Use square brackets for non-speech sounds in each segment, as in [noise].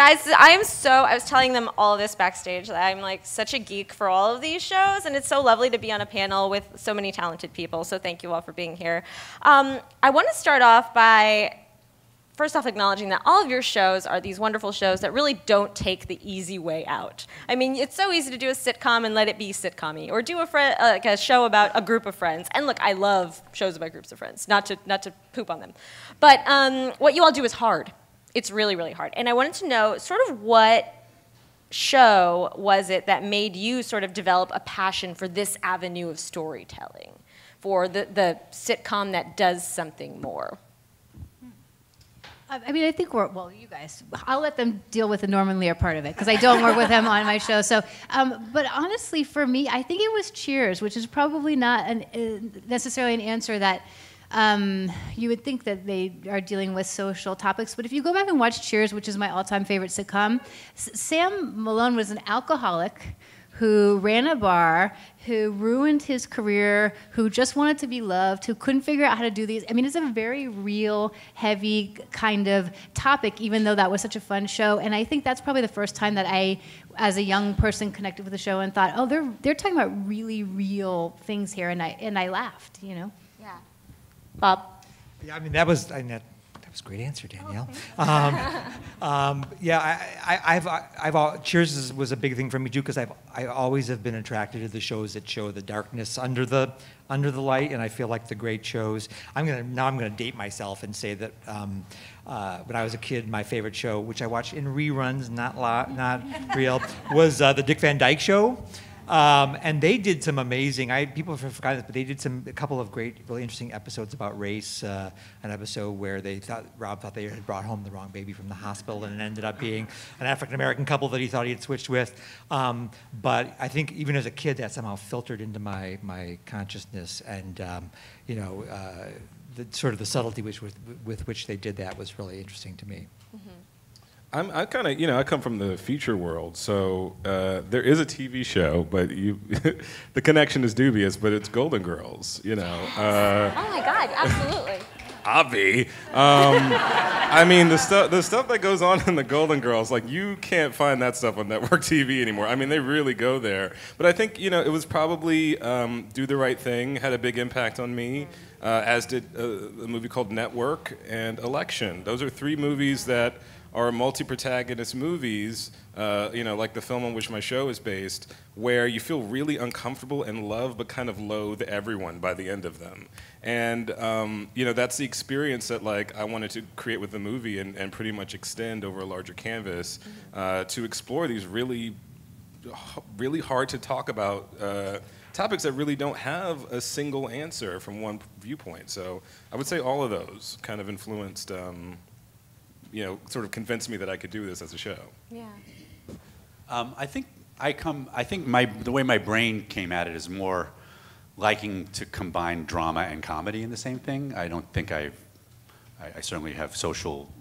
Guys, I am so, I was telling them all this backstage that I'm like such a geek for all of these shows, and it's so lovely to be on a panel with so many talented people, so thank you all for being here. Um, I want to start off by first off acknowledging that all of your shows are these wonderful shows that really don't take the easy way out. I mean, it's so easy to do a sitcom and let it be sitcommy, or do a, like a show about a group of friends. And look, I love shows about groups of friends, not to, not to poop on them. But um, what you all do is hard. It's really, really hard. And I wanted to know sort of what show was it that made you sort of develop a passion for this avenue of storytelling, for the, the sitcom that does something more? I mean, I think we're, well, you guys, I'll let them deal with the Norman Lear part of it because I don't work with him on my show. So, um, but honestly, for me, I think it was Cheers, which is probably not an, uh, necessarily an answer that um, you would think that they are dealing with social topics, but if you go back and watch Cheers, which is my all-time favorite sitcom, S Sam Malone was an alcoholic who ran a bar, who ruined his career, who just wanted to be loved, who couldn't figure out how to do these. I mean, it's a very real, heavy kind of topic, even though that was such a fun show. And I think that's probably the first time that I, as a young person, connected with the show and thought, oh, they're they're talking about really real things here, and I and I laughed, you know. Bob? Yeah, I mean, that was, I mean, that, that was a great answer, Danielle. [laughs] Um, um, yeah, I, I, I've, I've, Cheers was a big thing for me too, because I've, I always have been attracted to the shows that show the darkness under the, under the light, and I feel like the great shows. I'm gonna now I'm gonna date myself and say that um, uh, when I was a kid, my favorite show, which I watched in reruns, not not real, was uh, the Dick Van Dyke Show. Um, and they did some amazing. I people have forgotten this, but they did some a couple of great, really interesting episodes about race. Uh, an episode where they thought Rob thought they had brought home the wrong baby from the hospital, and it ended up being an African American couple that he thought he had switched with. Um, but I think even as a kid, that somehow filtered into my my consciousness, and um, you know, uh, the sort of the subtlety which with, with which they did that was really interesting to me. I'm, I kind of, you know, I come from the future world, so uh, there is a TV show, but you, [laughs] the connection is dubious. But it's Golden Girls, you know. Uh, oh my God, absolutely. [laughs] Avi. Um, I mean, the stuff the stuff that goes on in the Golden Girls, like you can't find that stuff on network [laughs] TV anymore. I mean, they really go there. But I think you know, it was probably um, Do the Right Thing had a big impact on me, uh, as did uh, a movie called Network and Election. Those are three movies that are multi-protagonist movies, uh, you know, like the film on which my show is based, where you feel really uncomfortable and love, but kind of loathe everyone by the end of them. And um, you know, that's the experience that like I wanted to create with the movie and, and pretty much extend over a larger canvas uh, to explore these really, really hard to talk about. Uh, topics that really don't have a single answer from one viewpoint. So I would say all of those kind of influenced um, you know, sort of convinced me that I could do this as a show. Yeah. Um, I think I come. I think my the way my brain came at it is more liking to combine drama and comedy in the same thing. I don't think I've. I, I certainly have social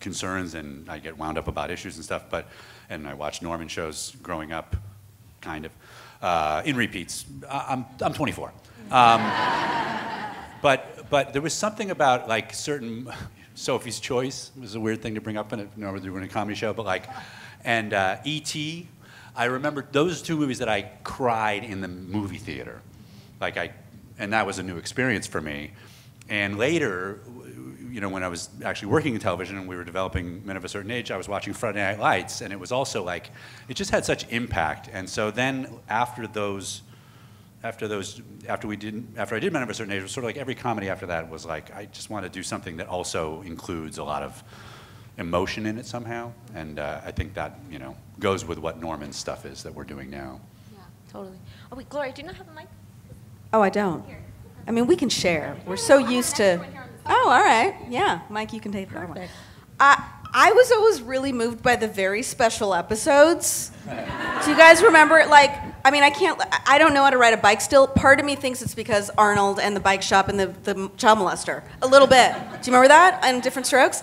concerns and I get wound up about issues and stuff. But and I watched Norman shows growing up, kind of, uh, in repeats. I'm I'm 24. Um, [laughs] but but there was something about like certain Sophie's Choice was a weird thing to bring up in a, normally doing a comedy show, but like, and uh, E.T. I remember those two movies that I cried in the movie theater, like I, and that was a new experience for me. And later, you know, when I was actually working in television and we were developing Men of a Certain Age, I was watching Friday Night Lights, and it was also like, it just had such impact. And so then after those after those, after we didn't, after I did Men of a Certain Age, it was sort of like every comedy after that was like, I just want to do something that also includes a lot of emotion in it somehow, and uh, I think that you know goes with what Norman's stuff is that we're doing now. Yeah, totally. Oh wait, Gloria, do you not have a mic? Oh, I don't. I mean, we can share. We're so used to. Oh, all right. Yeah, Mike, you can take that one. I, I was always really moved by the very special episodes. Do you guys remember? Like, I mean, I can't, I don't know how to ride a bike still. Part of me thinks it's because Arnold and the bike shop and the, the child molester. A little bit. Do you remember that on Diff'rent Strokes?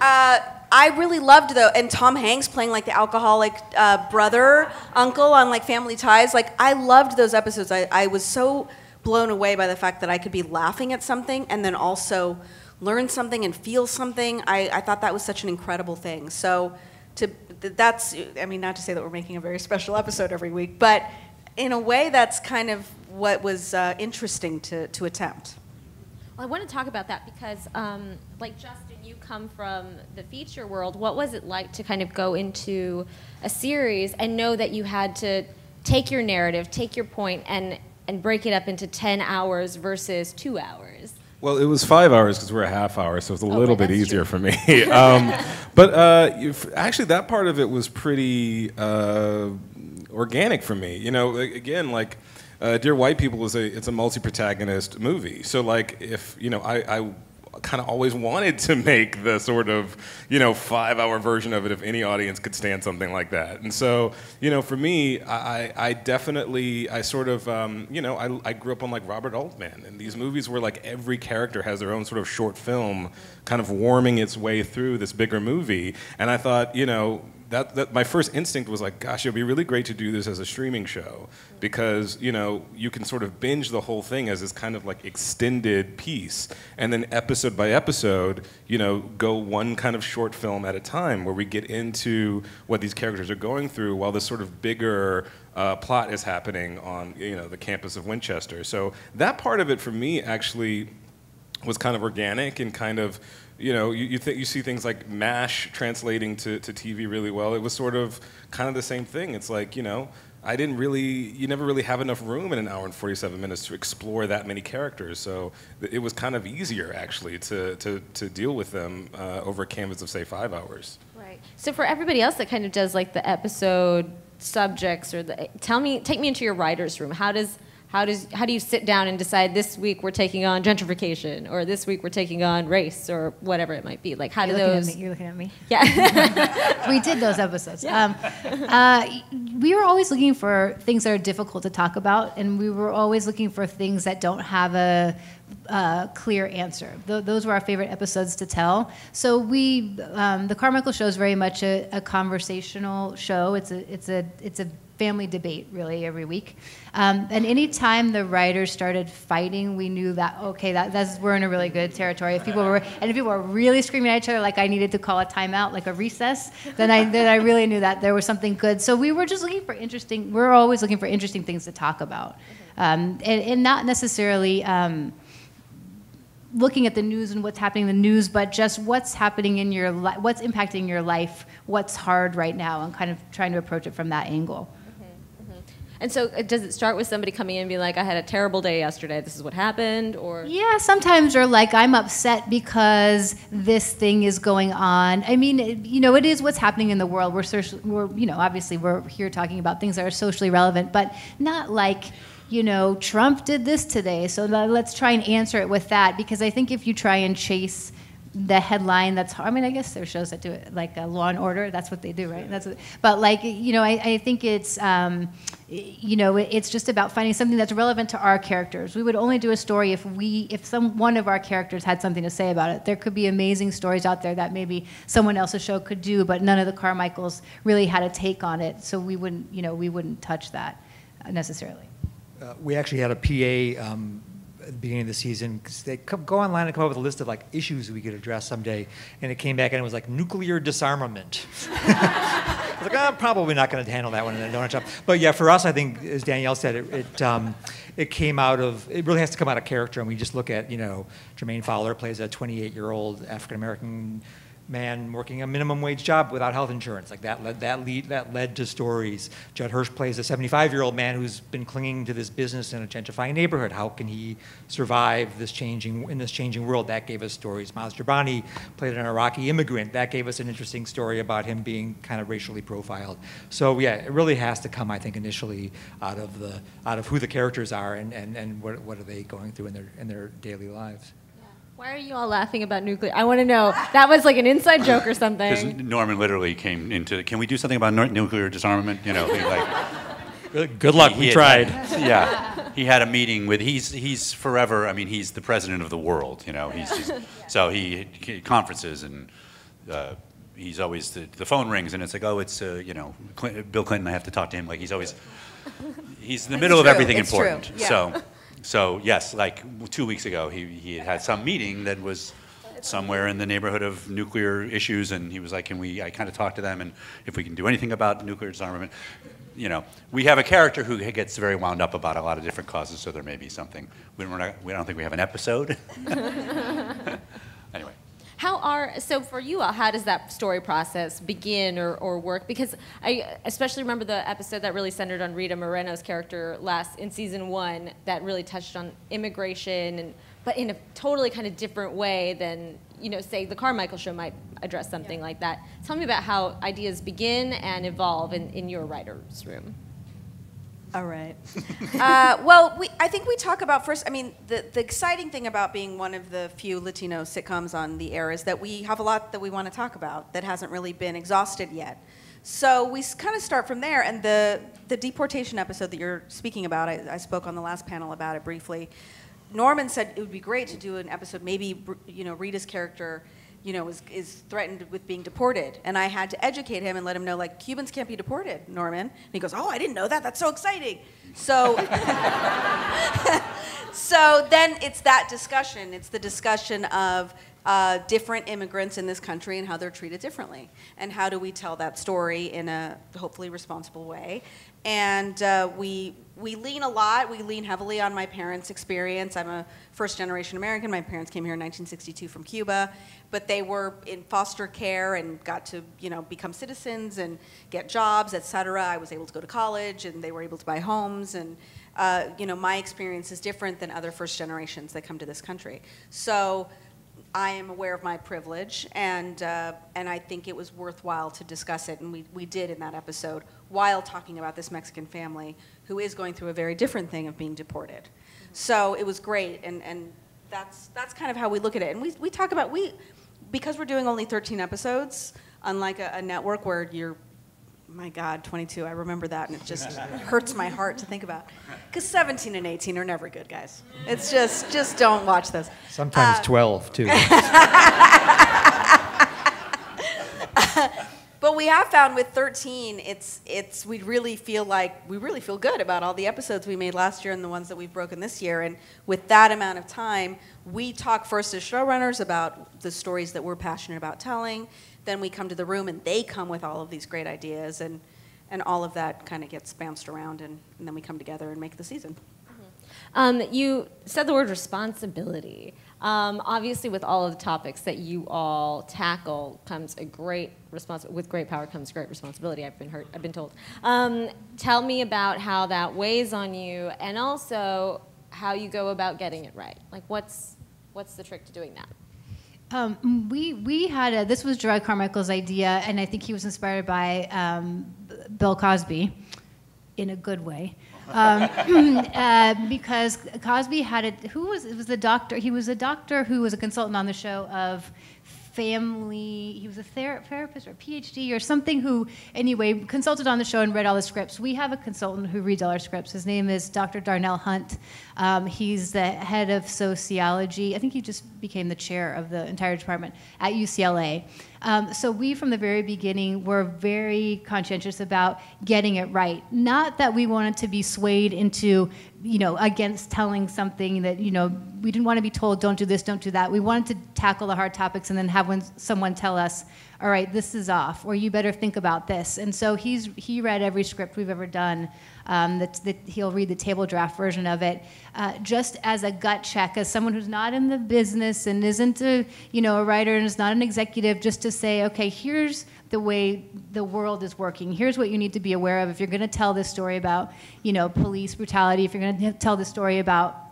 Uh, I really loved though, and Tom Hanks playing like the alcoholic uh, brother, uncle on like Family Ties. Like, I loved those episodes. I, I was so blown away by the fact that I could be laughing at something and then also learn something and feel something. I, I thought that was such an incredible thing. So to that's I mean not to say that we're making a very special episode every week, but in a way that's kind of what was uh, interesting to to attempt. Well, I want to talk about that because, um, like Justin, you come from the feature world. What was it like to kind of go into a series and know that you had to take your narrative, take your point, and and break it up into ten hours versus two hours? Well, it was five hours because we're a half hour, so it's a Oh, little bit easier true. for me. [laughs] um, but uh, actually, that part of it was pretty uh, organic for me. You know, again, like uh, Dear White People is a it's a multi-protagonist movie. So like, if you know, I. I kind of always wanted to make the sort of you know five hour version of it if any audience could stand something like that. And so you know for me i, I definitely i sort of um, you know I, I grew up on like robert altman. And these movies where like every character has their own sort of short film kind of warming its way through this bigger movie. And i thought you know that, that my first instinct was like, gosh, it'd be really great to do this as a streaming show because you know you can sort of binge the whole thing as this kind of like extended piece, and then episode by episode, you know, go one kind of short film at a time where we get into what these characters are going through while this sort of bigger uh, plot is happening on you know the campus of Winchester. So that part of it for me actually was kind of organic and kind of you know you, you, you see things like M*A*S*H translating to, to tv really well it was sort of kind of the same thing it's like you know i didn't really you never really have enough room in an hour and 47 minutes to explore that many characters so it was kind of easier actually to, to, to deal with them uh, over a canvas of say five hours Right. So for everybody else that kind of does like the episode subjects or the tell me take me into your writers room. How does how does how do you sit down and decide this week we're taking on gentrification or this week we're taking on race or whatever it might be? Like how You're do those me. You're looking at me. [laughs] Yeah. [laughs] we did those episodes. Um, uh, we were always looking for things that are difficult to talk about, and we were always looking for things that don't have a, uh clear answer. Th- those were our favorite episodes to tell. So we, um, the Carmichael Show is very much a, a conversational show. It's a, it's a, it's a family debate really every week. Um, and anytime the writers started fighting, we knew that okay, that, that's we're in a really good territory. If people were and if people were really screaming at each other, like I needed to call a timeout, like a recess, then I then I really knew that there was something good. So we were just looking for interesting. We're always looking for interesting things to talk about, um, and, and not necessarily. Um, looking at the news and what's happening in the news, but just what's happening in your life, what's impacting your life, what's hard right now, and kind of trying to approach it from that angle. And so uh, does it start with somebody coming in and being like I had a terrible day yesterday. This is what happened or Yeah, sometimes you're like, I'm upset because this thing is going on. I mean, it- you know, it is what's happening in the world. We're, social, we're, you know, obviously we're here talking about things that are socially relevant, but not like, you know, Trump did this today, so let's try and answer it with that. Because I think if you try and chase the headline that's I mean I guess there are shows that do it like uh, Law and Order that's what they do right? That's what, but like you know I, I think it's um, you know it, it's just about finding something that's relevant to our characters. We would only do a story if we if some one of our characters had something to say about it. There could be amazing stories out there that maybe someone else's show could do but none of the Carmichaels really had a take on it so we wouldn't you know we wouldn't touch that necessarily. Uh, we actually had a PA um, the beginning of the season 'cause they come, go online and come up with a list of like issues we could address someday, and it came back and it was like nuclear disarmament. [laughs] I was like, oh, probably not going to handle that one in a donut shop. But yeah, for us, I think as Danielle said, it it, um, it came out of it really has to come out of character, and we just look at you know Jermaine Fowler plays a 28 year old African American man working a minimum wage job without health insurance. Like that led, that lead, that led to stories. Judd Hirsch plays a 75 year old man who's been clinging to this business in a gentrifying neighborhood. How can he survive this changing in this changing world? That gave us stories. Maz Jobrani played an Iraqi immigrant. That gave us an interesting story about him being kind of racially profiled. So yeah, it really has to come, I think, initially out of the out of who the characters are and, and, and what, what are they going through in their in their daily lives. Why are you all laughing about nuclear? I want to know. That was like an inside joke or Because something. Norman literally came into, can we do something about nuclear disarmament? You know, he, like. Good, good luck. he We had- tried. yeah, he had a meeting with. He's he's forever. I mean, he's the president of the world. You know, he's just, so he, he conferences and uh, he's always the, the phone rings and it's like, oh, it's uh, you know Clinton, Bill Clinton. I have to talk to him. Like he's always he's in the It's middle of everything it's true, important. yeah. So so yes, like two weeks ago, he he had some meeting that was. somewhere in the neighborhood of nuclear issues, and he was like, "Can we?" I kind of talked to them, and if we can do anything about nuclear disarmament, you know, we have a character who gets very wound up about a lot of different causes, so there may be something. We don't, we don't think we have an episode. [laughs] How are so for you all? How does that story process begin or, or work? Because I especially remember the episode that really centered on Rita Moreno's character last in season one that really touched on immigration and but in a totally kind of different way than you know say the Carmichael show might address something yeah. like that. Tell me about how ideas begin and evolve in, in your writers' room. All right. uh, well, we, I think we talk about first. I mean, the, the exciting thing about being one of the few Latino sitcoms on the air is that we have a lot that we want to talk about that hasn't really been exhausted yet. So we kind of start from there. And the, the deportation episode that you're speaking about, I, I spoke on the last panel about it briefly. Norman said it would be great to do an episode, maybe, you know, Rita's character you know, is, is threatened with being deported. And I had to educate him and let him know, like, Cubans can't be deported, Norman. And he goes, oh, I didn't know that. That's so exciting. So, [laughs] so then it's that discussion. It's the discussion of uh, different immigrants in this country and how they're treated differently. And how do we tell that story in a hopefully responsible way? And uh, we, we lean a lot, we lean heavily on my parents' experience. I'm a first generation American. My parents came here in 1962 from Cuba but they were in foster care and got to you know become citizens and get jobs, et cetera. I was able to go to college, and they were able to buy homes. And uh, you know my experience is different than other first generations that come to this country. So I am aware of my privilege, and uh, and I think it was worthwhile to discuss it, and we we did in that episode while talking about this Mexican family who is going through a very different thing of being deported. So it was great, and and that's that's kind of how we look at it. And we we talk about we because we're doing only 13 episodes, unlike a, a network where you're my God, 22. I remember that, and it just hurts my heart to think about. Because 17 and 18 are never good, guys. It's just, just don't watch those. Sometimes uh, 12 too. [laughs] But we have found with 13, it's it's we really feel like we really feel good about all the episodes we made last year and the ones that we've broken this year. And with that amount of time, we talk first as showrunners about the stories that we're passionate about telling. Then we come to the room and they come with all of these great ideas and and all of that kind of gets bounced around and, and then we come together and make the season. Mm-hmm. Um, you said the word responsibility. Um, obviously, with all of the topics that you all tackle, comes a great responsibility. With great power comes great responsibility. I've been heard, I've been told. Um, tell me about how that weighs on you, and also how you go about getting it right. Like, what's what's the trick to doing that? Um, we we had a, this was Jerrod Carmichael's idea, and I think he was inspired by um, Bill Cosby, in a good way um, [clears throat] uh, because Cosby had it. Who was it? Was the doctor? He was a doctor who was a consultant on the show of family. He was a ther- therapist or a PhD or something who, anyway, consulted on the show and read all the scripts. We have a consultant who reads all our scripts. His name is Dr. Darnell Hunt. Um, he's the head of sociology. I think he just became the chair of the entire department at UCLA. Um, so we, from the very beginning, were very conscientious about getting it right. Not that we wanted to be swayed into, you know, against telling something that, you know, we didn't want to be told, don't do this, don't do that. We wanted to tackle the hard topics and then have one, someone tell us, all right, this is off, or you better think about this. And so he's, he read every script we've ever done. Um, that, that he'll read the table draft version of it, uh, just as a gut check, as someone who's not in the business and isn't a, you know, a writer and is not an executive, just to say, okay, here's the way the world is working. Here's what you need to be aware of if you're going to tell this story about, you know, police brutality. If you're going to tell the story about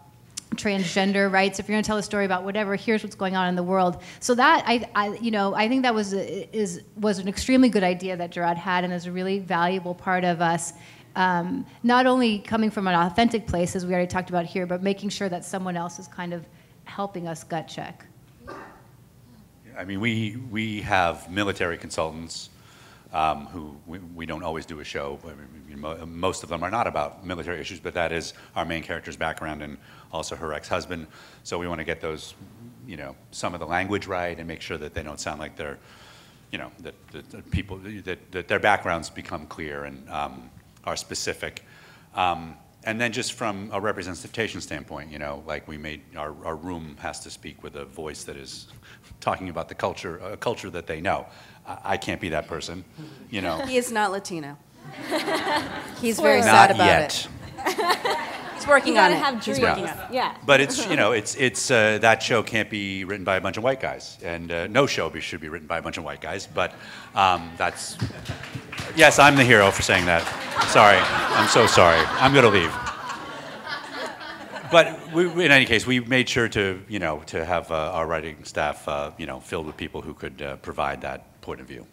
transgender rights if you're going to tell a story about whatever here's what's going on in the world so that i, I you know i think that was a, is was an extremely good idea that Jerrod had and is a really valuable part of us um, not only coming from an authentic place as we already talked about here but making sure that someone else is kind of helping us gut check i mean we we have military consultants um, who we, we, don't always do a show. Most of them are not about military issues, but that is our main character's background and also her ex-husband. So we want to get those, you know, some of the language right and make sure that they don't sound like they're, you know, that, that, that people, that, that, their backgrounds become clear and um, are specific. Um, and then just from a representation standpoint, you know, like we made our, our room has to speak with a voice that is talking about the culture, a culture that they know. I, I can't be that person, you know. He is not Latino. [laughs] He's very Spoiler. sad about yet. it. [laughs] He's working You on it. have He's dreams. working on it. Yeah. But it's you know it's it's uh, that show can't be written by a bunch of white guys, and uh, no show be, should be written by a bunch of white guys. But um, that's yes, I'm the hero for saying that. Sorry, I'm so sorry. I'm gonna leave. But we, in any case, we made sure to you know to have uh, our writing staff uh, you know filled with people who could uh, provide that point of view.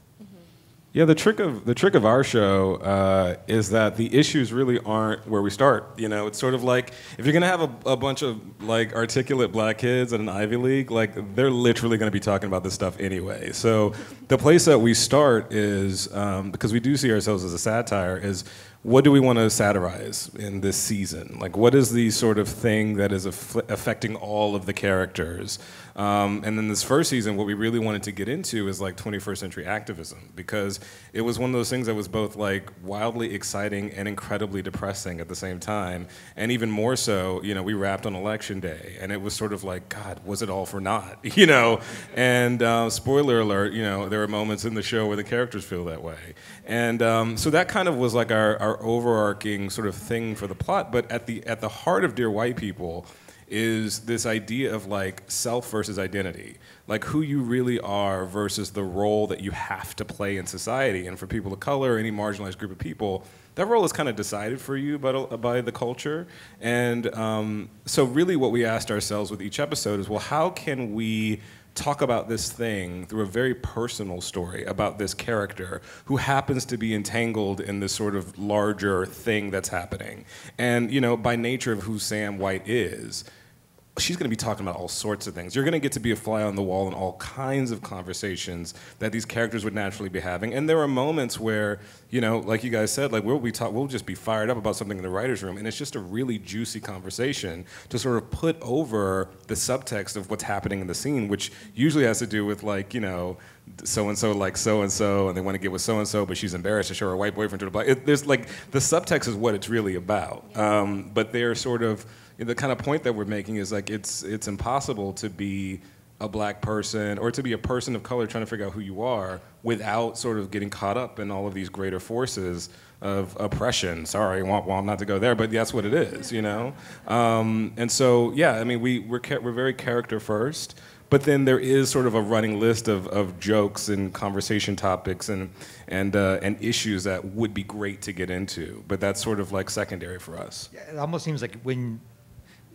Yeah, the trick of the trick of our show uh, is that the issues really aren't where we start. You know, it's sort of like if you're gonna have a, a bunch of like articulate black kids at an Ivy League, like they're literally gonna be talking about this stuff anyway. So the place that we start is um, because we do see ourselves as a satire is what do we want to satirize in this season? Like, what is the sort of thing that is aff- affecting all of the characters? Um, and then this first season, what we really wanted to get into is like 21st century activism because it was one of those things that was both like wildly exciting and incredibly depressing at the same time. And even more so, you know, we wrapped on election day, and it was sort of like, God, was it all for naught? [laughs] You know. And uh, spoiler alert, you know, there are moments in the show where the characters feel that way. And um, so that kind of was like our, our overarching sort of thing for the plot. But at the at the heart of Dear White People is this idea of like self versus identity, like who you really are versus the role that you have to play in society. And for people of color, any marginalized group of people, that role is kind of decided for you by, by the culture. And um, so, really, what we asked ourselves with each episode is well, how can we talk about this thing through a very personal story about this character who happens to be entangled in this sort of larger thing that's happening. And, you know, by nature of who Sam White is, she's going to be talking about all sorts of things. You're going to get to be a fly on the wall in all kinds of conversations that these characters would naturally be having. And there are moments where, you know, like you guys said, like we'll be talk, we'll just be fired up about something in the writers' room, and it's just a really juicy conversation to sort of put over the subtext of what's happening in the scene, which usually has to do with like, you know. So and so like so and so, and they want to get with so and so, but she's embarrassed to show her white boyfriend to the black. It, there's like the subtext is what it's really about, um, but they're sort of the kind of point that we're making is like it's it's impossible to be a black person or to be a person of color trying to figure out who you are without sort of getting caught up in all of these greater forces of oppression. Sorry, want, want not to go there, but that's what it is, you know. Um, and so yeah, I mean we we're we're very character first. But then there is sort of a running list of, of jokes and conversation topics and and uh, and issues that would be great to get into. But that's sort of like secondary for us. Yeah, it almost seems like when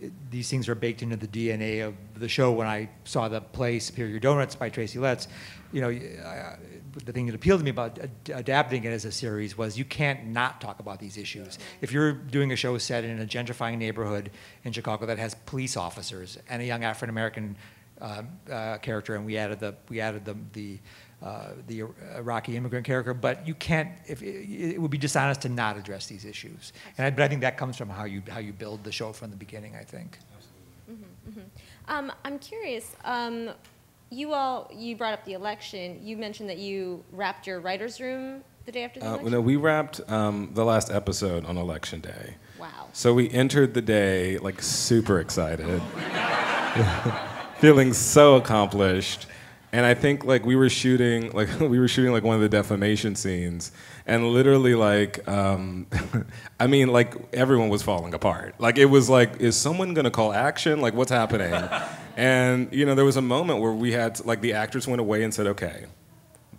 it- these things are baked into the DNA of the show. When I saw the play Superior Donuts by Tracy Letts, you know, I, the thing that appealed to me about ad- adapting it as a series was you can't not talk about these issues. If you're doing a show set in a gentrifying neighborhood in Chicago that has police officers and a young African American uh, uh, character, and we added the we added the the uh, the Iraqi immigrant character, but you can't. If it, it would be dishonest to not address these issues, and I, but I think that comes from how you how you build the show from the beginning. I think. Um, I'm curious. Um, you all, you brought up the election. You mentioned that you wrapped your writers' room the day after the Uh, election. no, we wrapped um, the last episode on election day. Wow. So we entered the day like super excited, [laughs] feeling so accomplished. And I think like we were shooting like [laughs] we were shooting like one of the defamation scenes, and literally like um, [laughs] I mean like everyone was falling apart. Like it was like is someone gonna call action? Like what's happening? [laughs] and you know there was a moment where we had to, like the actors went away and said okay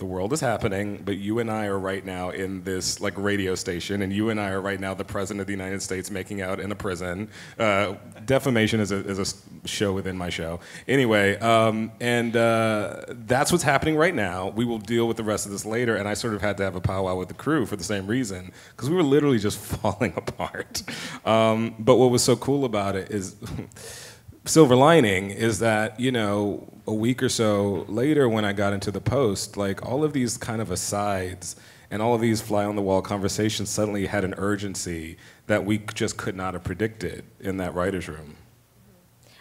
the world is happening, but you and I are right now in this like radio station, and you and I are right now the president of the United States making out in a prison. Uh, defamation is a, is a show within my show. Anyway, um, and uh, that's what's happening right now. We will deal with the rest of this later, and I sort of had to have a powwow with the crew for the same reason, because we were literally just [laughs] falling apart. Um, but what was so cool about it is. [laughs] silver lining is that you know a week or so later when i got into the post like all of these kind of asides and all of these fly on the wall conversations suddenly had an urgency that we just could not have predicted in that writers room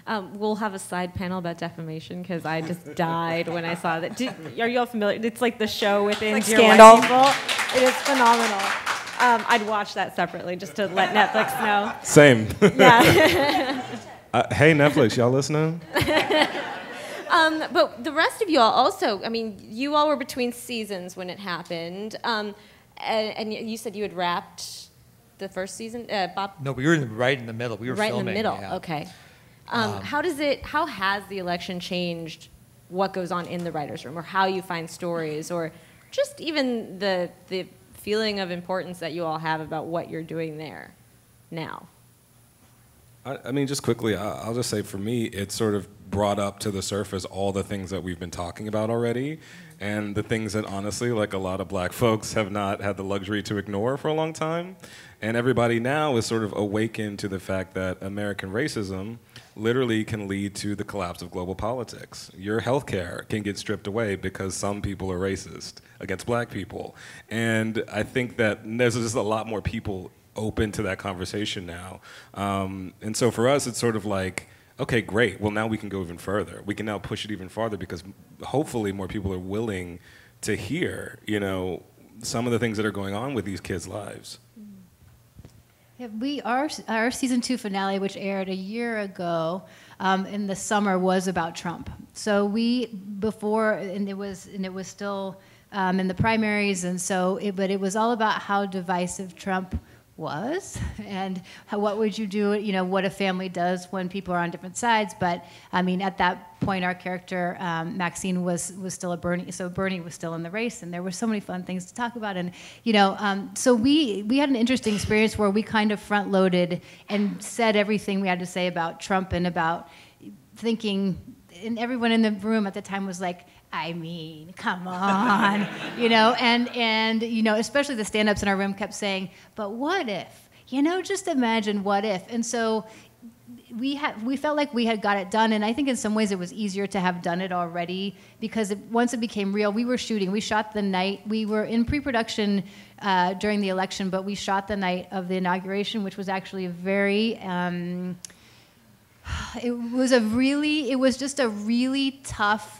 Um, we'll have a side panel about defamation because I just [laughs] died when I saw that. Did, are you all familiar? It's like the show within Like Scandal? People. It is phenomenal. Um, I'd watch that separately just to let Netflix know. Same. Yeah. [laughs] [laughs] uh, hey, Netflix, y'all listening? [laughs] um, but the rest of you all also, I mean, you all were between seasons when it happened. Um, and, and you said you had wrapped the first season, uh, Bob? No, we were in, right in the middle. We were right filming, in the middle. yeah. Okay. Um, Um, how does it? How has the election changed what goes on in the writers' room, or how you find stories, or just even the the feeling of importance that you all have about what you're doing there now? I, I mean, just quickly, I, I'll just say for me, it sort of brought up to the surface all the things that we've been talking about already, and the things that honestly, like a lot of black [laughs] folks, have not had the luxury to ignore for a long time. And everybody now is sort of awakened to the fact that American racism literally can lead to the collapse of global politics. Your health care can get stripped away because some people are racist against black people. And I think that there's just a lot more people open to that conversation now. Um, and so for us, it's sort of like, okay, great. Well, now we can go even further. We can now push it even farther because hopefully more people are willing to hear, you know, some of the things that are going on with these kids' lives. Yeah, we our our season two finale, which aired a year ago um, in the summer, was about Trump. So we before, and it was and it was still um, in the primaries, and so it, but it was all about how divisive Trump was. And how, what would you do you know what a family does when people are on different sides but i mean at that point our character um, maxine was was still a bernie so bernie was still in the race and there were so many fun things to talk about and you know um, so we we had an interesting experience where we kind of front loaded and said everything we had to say about trump and about thinking and everyone in the room at the time was like I mean, come on, you know, and and you know, especially the stand-ups in our room kept saying, "But what if?" You know, just imagine what if. And so we had we felt like we had got it done, and I think in some ways it was easier to have done it already because it, once it became real, we were shooting. We shot the night we were in pre-production uh, during the election, but we shot the night of the inauguration, which was actually a very um, [sighs] it was a really it was just a really tough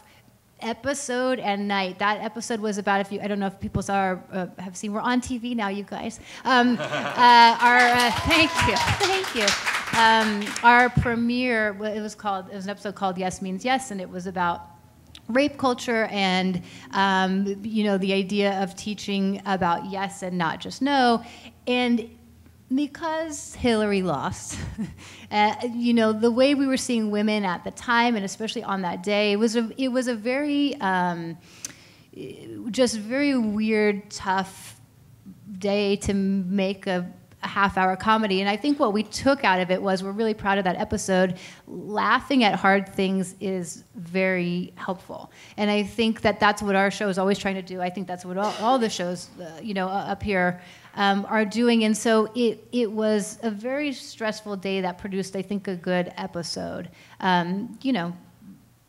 episode and night. That episode was about if you I don't know if people saw or uh, have seen. We're on TV now, you guys. Um, [laughs] uh, our uh, thank you, thank you. Um, our premiere it was called it was an episode called Yes Means Yes, and it was about rape culture and um, you know the idea of teaching about yes and not just no and because Hillary lost, uh, [laughs] you know, the way we were seeing women at the time, and especially on that day, it was a, it was a very, um, just very weird, tough day to make a, a half hour comedy. And I think what we took out of it was we're really proud of that episode. Laughing at hard things is very helpful. And I think that that's what our show is always trying to do. I think that's what all, all the shows, uh, you know, up here um, are doing. And so it, it was a very stressful day that produced, I think, a good episode. Um, you know,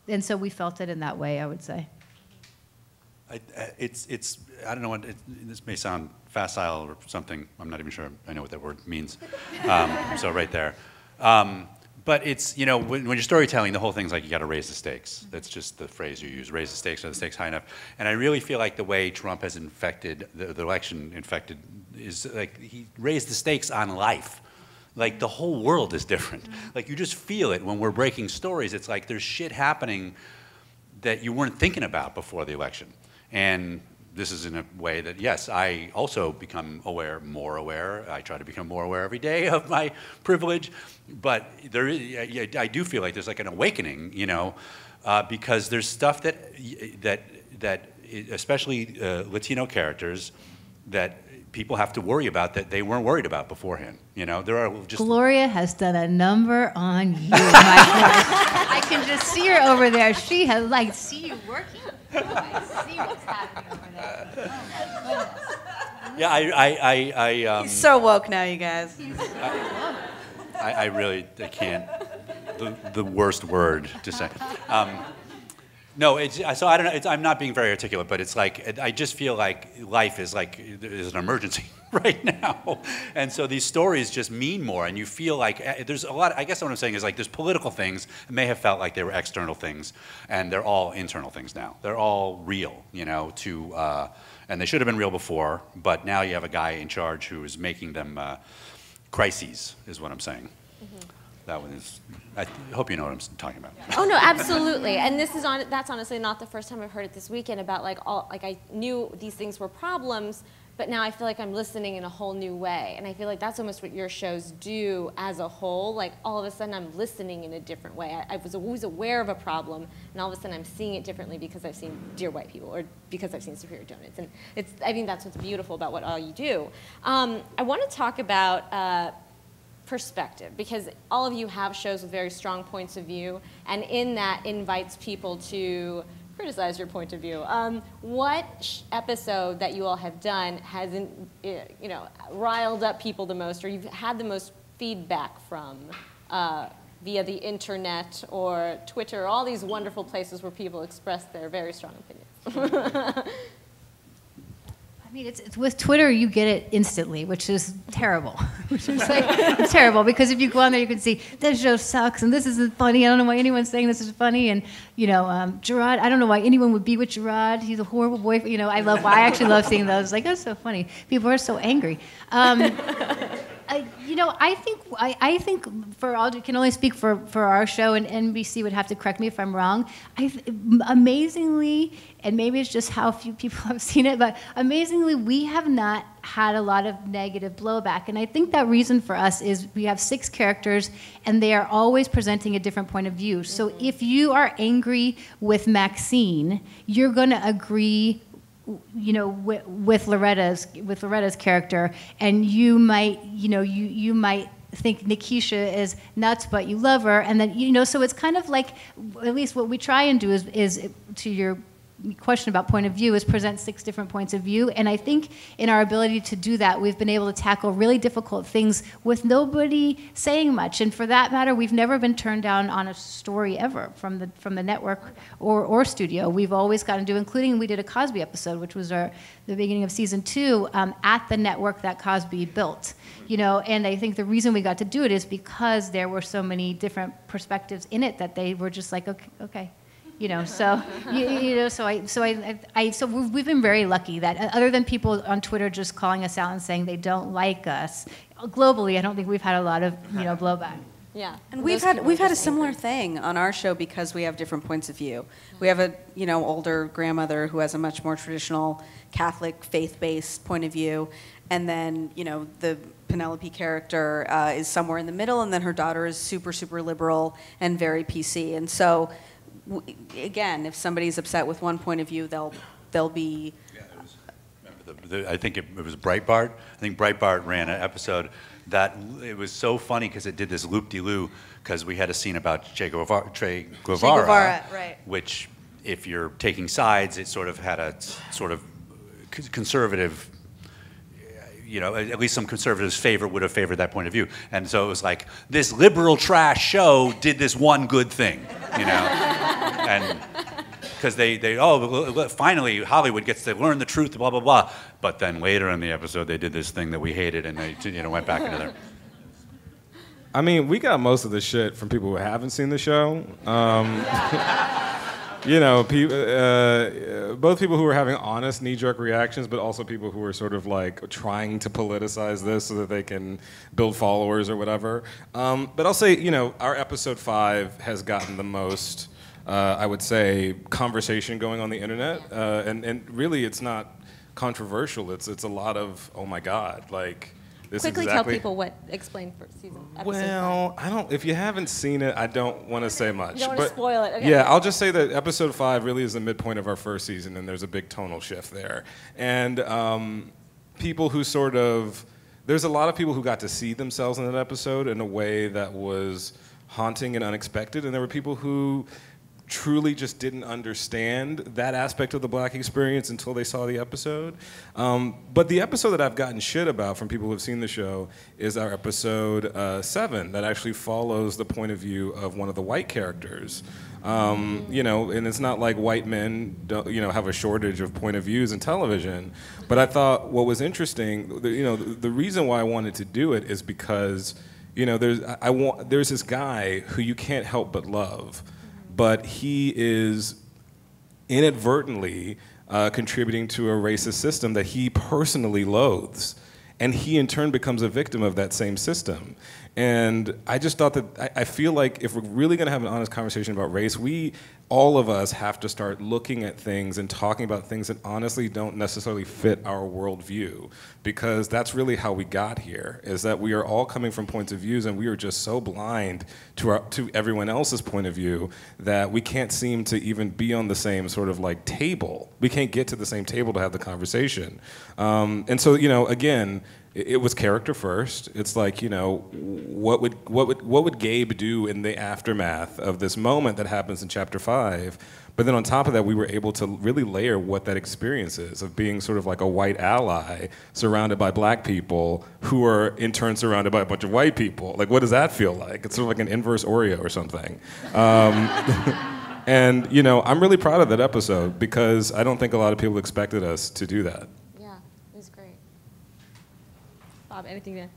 and so we felt it in that way, I would say. I, uh, it's, it's, I don't know what, it, this may sound facile or something. I'm not even sure I know what that word means. Um, so right there. Um, but it's, you know, when, when, you're storytelling, the whole thing's like you got to raise the stakes. Mm-hmm. That's just the phrase you use, raise the stakes, are the stakes high enough? And I really feel like the way Trump has infected, the, the election infected, is like he raised the stakes on life. Like the whole world is different. Mm-hmm. Like you just feel it when we're breaking stories. It's like there's shit happening that you weren't thinking about before the election. And this is in a way that, yes, I also become aware, more aware. I try to become more aware every day [laughs] of my privilege. But there is, I do feel like there's like an awakening, you know, uh, because there's stuff that, that, that especially uh, Latino characters, that people have to worry about that they weren't worried about beforehand. You know, there are just Gloria has done a number on you, my [laughs] I can just see her over there. She has like see you working. I see what's happening over there. Oh my goodness. Yeah, I, I, I, I um, He's so woke now, you guys. I, I really I can't. The, the worst word to say. Um, no, it's, so I don't know. I'm not being very articulate, but it's like I just feel like life is like is an emergency [laughs] right now. And so these stories just mean more, and you feel like eh, there's a lot. I guess what I'm saying is like there's political things may have felt like they were external things, and they're all internal things now. They're all real, you know. To uh, and they should have been real before, but now you have a guy in charge who is making them uh, crises, is what I'm saying. That one is. I hope you know what I'm talking about. Oh no, absolutely. And this is on. That's honestly not the first time I've heard it this weekend about like all like I knew these things were problems, but now I feel like I'm listening in a whole new way. And I feel like that's almost what your shows do as a whole. Like all of a sudden I'm listening in a different way. I, I was always aware of a problem, and all of a sudden I'm seeing it differently because I've seen Dear White People or because I've seen Superior Donuts. And it's. I think that's what's beautiful about what all you do. Um, I want to talk about. Uh, perspective because all of you have shows with very strong points of view and in that invites people to criticize your point of view. Um, what episode that you all have done hasn't eh, you know riled up people the most or you've had the most feedback from uh, via the internet or twitter all these wonderful places where people express their very strong opinions [laughs] I mean, it's, it's with Twitter, you get it instantly, which is terrible. [laughs] which is like it's terrible because if you go on there, you can see this show sucks and this isn't funny. I don't know why anyone's saying this is funny. And you know, um, Jerrod, I don't know why anyone would be with Jerrod. He's a horrible boyfriend. You know, I love. I actually love seeing those. Like that's so funny. People are so angry. Um, I, you know, I think I, I think for all can only speak for, for our show, and NBC would have to correct me if I'm wrong. I amazingly, and maybe it's just how few people [laughs] have seen it, but amazingly, we have not had a lot of negative blowback, and I think that reason for us is we have six characters, and they are always presenting a different point of view. So mm-hmm. if you are angry with Maxine, you're going to agree you know with, with Loretta's with Loretta's character and you might you know you you might think Nekessa is nuts but you love her and then you know so it's kind of like at least what we try and do is is to your question about point of view is present six different points of view. And i think in our ability to do that we've been able to tackle really difficult things with nobody saying much. And for that matter we've never been turned down on a story ever from the from the network or, or studio. We've always gotten to including we did a cosby episode which was our the beginning of season two um, at the network that cosby built you know? And i think the reason we got to do it is because there were so many different perspectives in it that they were just like okay, okay you know so [laughs] you, you know so i so i, I so we've, we've been very lucky that uh, other than people on twitter just calling us out and saying they don't like us globally i don't think we've had a lot of you know blowback yeah And we've had we've had a similar angry. thing on our show because we have different points of view. We have a you know older grandmother who has a much more traditional Catholic faith-based point of view, and then you know the Penelope character uh, is somewhere in the middle, and then her daughter is super super liberal and very PC. And so, w- again, if somebody's upset with one point of view, they'll they'll be Remember the, the, I think it, it was Breitbart. I think Breitbart ran an episode that it was so funny because it did this loop de loo because we had a scene about Che Guevara, che Guevara, Guevara, right. which, if you're taking sides, it sort of had a sort of conservative. You know, at at least some conservatives' favor would have favored that point of view, and so it was like this liberal trash show did this one good thing, you know, [laughs] and because they, they oh look, look, finally Hollywood gets to learn the truth blah blah blah. But then later in the episode they did this thing that we hated and they you know went back into their I mean, we got most of the shit from people who haven't seen the show. Um, [laughs] you know, pe- uh, both people who are having honest knee-jerk reactions, but also people who are sort of like trying to politicize this so that they can build followers or whatever. Um, but I'll say, you know, our episode five has gotten the most, uh, I would say, conversation going on the internet, uh, and and really, it's not controversial. It's it's a lot of oh my god, like. This quickly exactly, tell people what explain for season episode well, I don't. If you haven't seen it, I don't want to say much. You don't but spoil it, okay. Yeah, I'll just say that episode five really is the midpoint of our first season, and there's a big tonal shift there. And um, people who sort of there's a lot of people who got to see themselves in that episode in a way that was haunting and unexpected, and there were people who truly just didn't understand that aspect of the black experience until they saw the episode. Um, but the episode that I've gotten shit about from people who have seen the show is our episode uh, seven, that actually follows the point of view of one of the white characters. Um, you know, and it's not like white men, don't, you know, have a shortage of point of views in television. But I thought what was interesting, you know, the, reason why I wanted to do it is because, you know, there's I want there's this guy who you can't help but love, but he is inadvertently uh, contributing to a racist system that he personally loathes. And he, in turn, becomes a victim of that same system. And I just thought that I, I feel like if we're really going to have an honest conversation about race, we, all of us, have to start looking at things and talking about things that honestly don't necessarily fit our worldview. Because that's really how we got here, is that we are all coming from points of views and we are just so blind to, our, to everyone else's point of view that we can't seem to even be on the same sort of like table. We can't get to the same table to have the conversation. Um, and so, you know, again, it was character first. It's like you know, what would what would what would Gabe do in the aftermath of this moment that happens in chapter five? But then on top of that, we were able to really layer what that experience is of being sort of like a white ally surrounded by black people who are in turn surrounded by a bunch of white people. Like, what does that feel like? It's sort of like an inverse Oreo or something. Um, [laughs] and you know, I'm really proud of that episode because I don't think a lot of people expected us to do that. Yeah, it was great. Bob, anything to?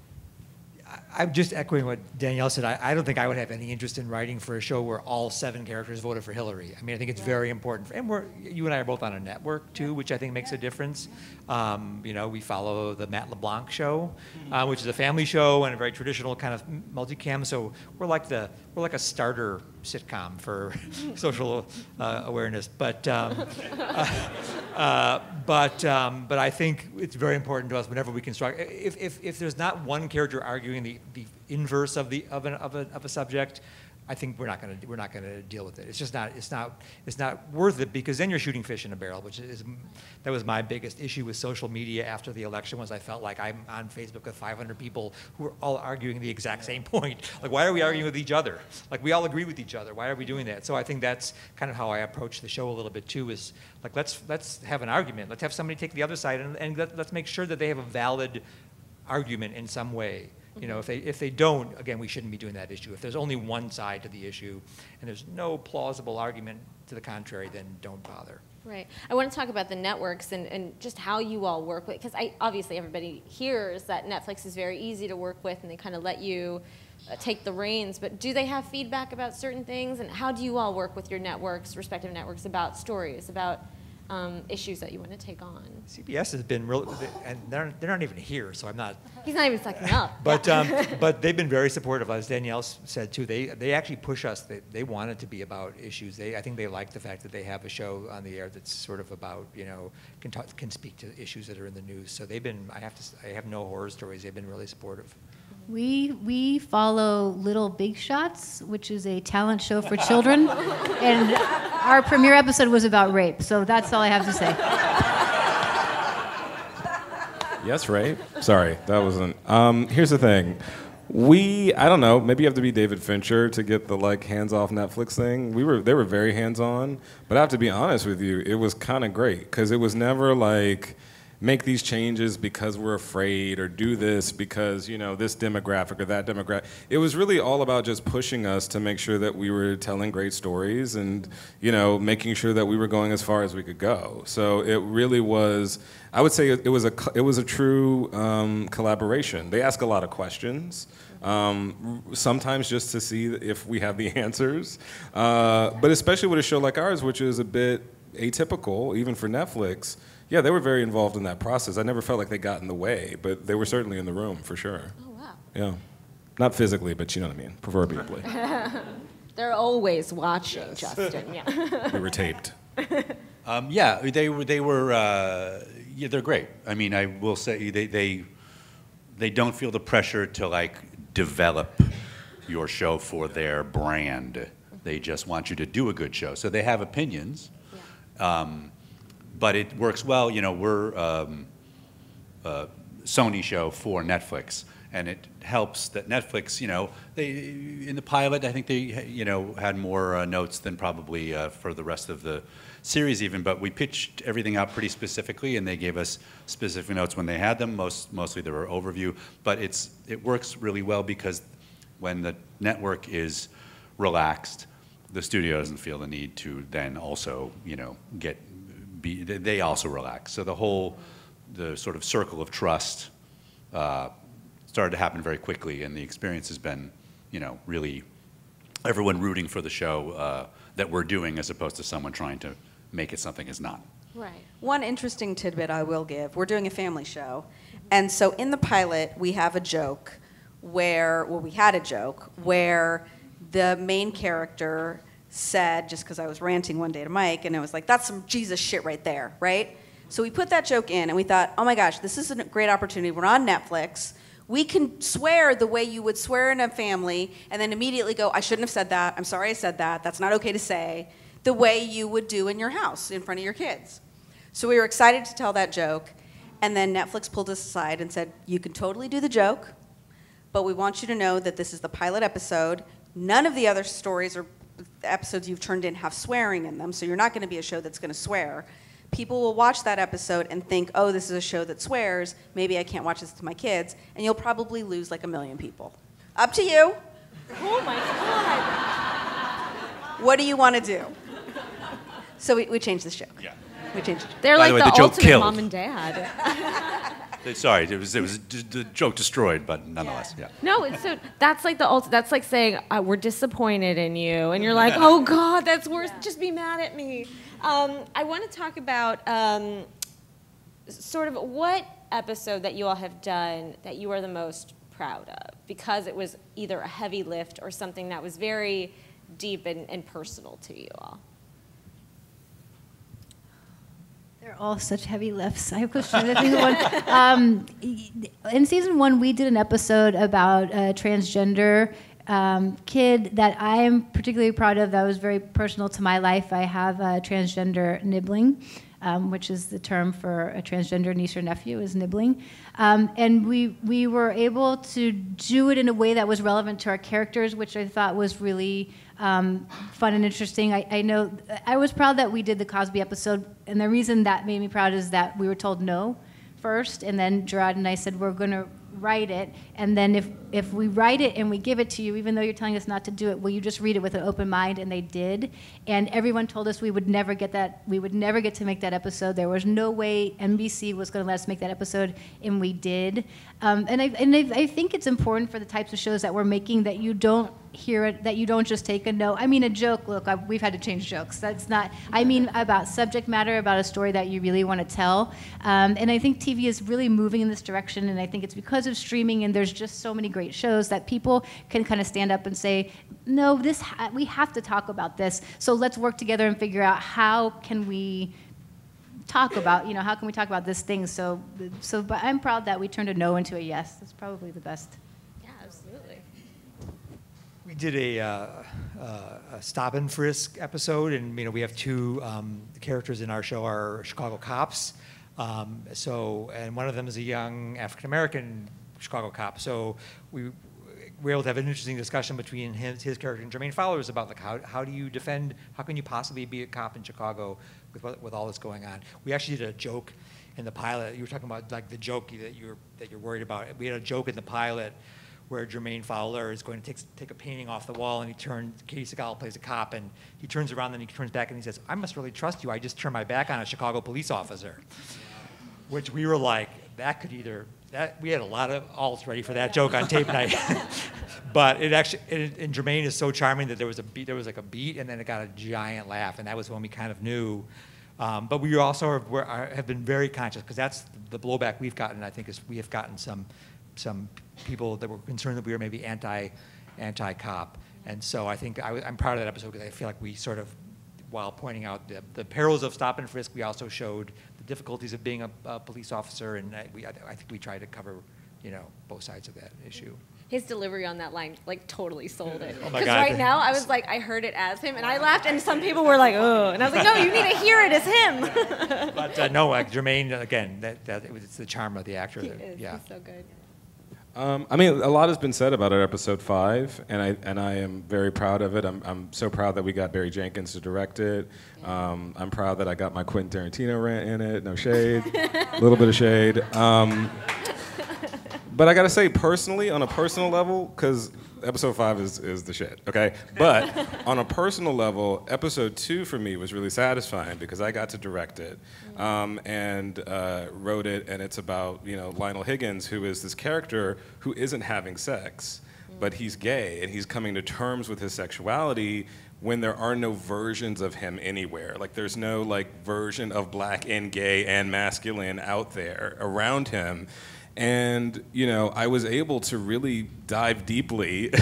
I'm just echoing what Danielle said. I, I don't think I would have any interest in writing for a show where all seven characters voted for Hillary. I mean, I think it's very important. For, and we're, you and I are both on a network, too, which I think makes a difference. Um, you know, we follow the Matt LeBlanc show, uh, which is a family show and a very traditional kind of multicam. So we're like the we're like a starter sitcom for [laughs] social uh, awareness. But um, [laughs] uh, but um, but I think it's very important to us whenever we construct. If, if, if there's not one character arguing the, the inverse of the of, an, of, a, of a subject, I think we're not going to we're not going to deal with it. It's just not it's not it's not worth it because then you're shooting fish in a barrel, which is that was my biggest issue with social media after the election was I felt like I'm on Facebook with 500 people who are all arguing the exact same [laughs] point. Like why are we arguing with each other? Like we all agree with each other. Why are we doing that? So I think that's kind of how I approach the show a little bit too. Is like let's let's have an argument. Let's have somebody take the other side and, and let, let's make sure that they have a valid argument in some way. You know, if they, if they don't, again, we shouldn't be doing that issue. If there's only one side to the issue and there's no plausible argument to the contrary, then don't bother. Right. I want to talk about the networks and, and just how you all work with, because I obviously everybody hears that Netflix is very easy to work with and they kind of let you uh, take the reins. But do they have feedback about certain things? And how do you all work with your networks, respective networks, about stories, about um, issues that you want to take on? CBS has been real, and they're, they're not even here, so I'm not. [laughs] He's not even sucking up. [laughs] But, um, [laughs] but they've been very supportive, as Danielle said too. They, they actually push us. They, they want it to be about issues. They, I think they like the fact that they have a show on the air that's sort of about, you know, can, talk, can speak to issues that are in the news. So they've been, I have to, I have no horror stories. They've been really supportive. We we follow Little Big Shots, which is a talent show for children, [laughs] and our premiere episode was about rape. So that's all I have to say. Yes, Ray. Sorry, that wasn't. Um, here's the thing. We, I don't know. Maybe you have to be David Fincher to get the like hands-off Netflix thing. We were, they were very hands-on. But I have to be honest with you, it was kind of great because it was never like make these changes because we're afraid or do this because you know this demographic or that demographic. It was really all about just pushing us to make sure that we were telling great stories and you know making sure that we were going as far as we could go. So it really was. I would say it, was a it was a true um, collaboration. They ask a lot of questions. Um, sometimes just to see if we have the [laughs] answers, uh, but especially with a show like ours, which is a bit atypical, even for Netflix. Yeah, they were very involved in that process. I never felt like they got in the way, but they were certainly in the room for sure. Oh, wow. Yeah, not physically, but you know what I mean, proverbially. [laughs] They're always watching, Justin. Yeah. [laughs] we were taped. [laughs] Um, yeah, they were. They were. Uh, yeah, they're great. I mean, I will say they they they don't feel the pressure to like develop your show for their brand. They just want you to do a good show. So they have opinions, um, but it works well. You know, we're um, a Sony show for Netflix, and it helps that Netflix. You know, they in the pilot, I think they you know had more uh, notes than probably uh, for the rest of the series even. But we pitched everything out pretty specifically, and they gave us specific notes when they had them. Most mostly they were overview, but it's it works really well because when the network is relaxed, the studio doesn't feel the need to then also, you know, get be they- also relax. So the whole the sort of circle of trust uh, started to happen very quickly, and the experience has been, you know, really everyone rooting for the show uh, that we're doing as opposed to someone trying to make it something it's not. Right. One interesting tidbit I will give we're doing a family show. And so in the pilot, we have a joke where, well, we had a joke where the main character said, just because I was ranting one day to Mike, and it was like, that's some Jesus shit right there, right? So we put that joke in, and we thought, oh my gosh, this is a great opportunity. We're on Netflix. We can swear the way you would swear in a family, and then immediately go, I shouldn't have said that. I'm sorry I said that. That's not okay to say. The way you would do in your house in front of your kids. So we were excited to tell that joke, and then Netflix pulled us aside and said, You can totally do the joke, but we want you to know that this is the pilot episode. None of the other stories or episodes you've turned in have swearing in them, so you're not going to be a show that's going to swear. People will watch that episode and think, oh, this is a show that swears. Maybe I can't watch this to my kids. And you'll probably lose like a million people. Up to you. Oh my God. What do you want to do? So we, we changed this joke. Yeah. We changed it. They're By the like way, the, the joke ultimate killed. mom and dad. [laughs] Sorry, it was it was d- the joke destroyed, but nonetheless, yeah. No, so that's like the ult- that's like saying uh, we're disappointed in you, and you're like, oh God, that's worse. Just be mad at me. Um, I want to talk about um, sort of what episode that you all have done that you are the most proud of because it was either a heavy lift or something that was very deep and, and personal to you all. They're all such heavy lifts. [laughs] I of one. Um, in season one, we did an episode about a transgender um, kid that I am particularly proud of. That was very personal to my life. I have a transgender nibbling. Um, which is the term for a transgender niece or nephew, is nibbling. Um, and we, we were able to do it in a way that was relevant to our characters, which I thought was really um, fun and interesting. I, I know I was proud that we did the Cosby episode, and the reason that made me proud is that we were told no first, and then Jerrod and I said we're going to write it, and then if if we write it and we give it to you, even though you're telling us not to do it, will you just read it with an open mind? And they did, and everyone told us we would never get that, we would never get to make that episode. There was no way NBC was going to let us make that episode, and we did. Um, and I and I, I think it's important for the types of shows that we're making that you don't hear it, that you don't just take a no. I mean, a joke. Look, I, we've had to change jokes. That's not. I mean, about subject matter, about a story that you really want to tell. Um, and I think TV is really moving in this direction. And I think it's because of streaming, and there's just so many great shows that people can kind of stand up and say, no, this ha- we have to talk about this. So let's work together and figure out how can we talk about, you know, how can we talk about this thing? So, so, but I'm proud that we turned a no into a yes. That's probably the best. Yeah, absolutely. We did a, uh, uh, a stop and frisk episode, and you know we have two um, characters in our show are Chicago cops. Um, so, and one of them is a young African American Chicago cop. So we were able to have an interesting discussion between his, his character and Jermaine Fowler's about like how, how do you defend, how can you possibly be a cop in Chicago with, with all this going on? We actually did a joke in the pilot. You were talking about like the joke that you're, that you're worried about. We had a joke in the pilot where Jermaine Fowler is going to take, take a painting off the wall and he turns, Katey Sagal plays a cop and he turns around and he turns back and he says, I must really trust you. I just turned my back on a Chicago police officer. Which we were like, that could either, that, we had a lot of alts ready for that joke on tape night. [laughs] but it actually, it, and Jermaine is so charming that there was a beat, there was like a beat and then it got a giant laugh and that was when we kind of knew. Um, but we also are, have been very conscious because that's the blowback we've gotten. I think is we have gotten some some people that were concerned that we were maybe anti anti cop, and so I think I, am proud of that episode because I feel like we sort of, while pointing out the, the perils of stop and frisk, we also showed the difficulties of being a, a police officer, and I, we I, I think we tried to cover, you know, both sides of that issue. His delivery on that line like totally sold it. Oh my Because God. right now I was like, I heard it as him, and I laughed, and some people were like, oh, and I was like, no, you need to hear it as him. [laughs] But uh, no, like Jermaine again, that, that it was, it's the charm of the actor. he that- is. yeah. He's so good. Um, I mean, a lot has been said about our episode five, and I and I am very proud of it. I'm I'm so proud that we got Barry Jenkins to direct it. Um, I'm proud that I got my Quentin Tarantino rant in it. No shade, a [laughs] little bit of shade. Um, but I gotta say, personally, on a personal level, because episode five is, is the shit, okay? But [laughs] on a personal level, episode two for me was really satisfying because I got to direct it um, and uh, wrote it, and it's about, you know, Lionel Higgins, who is this character who isn't having sex, but he's gay, and he's coming to terms with his sexuality when there are no versions of him anywhere. Like there's no like version of black and gay and masculine out there around him. And you know, I was able to really dive deeply,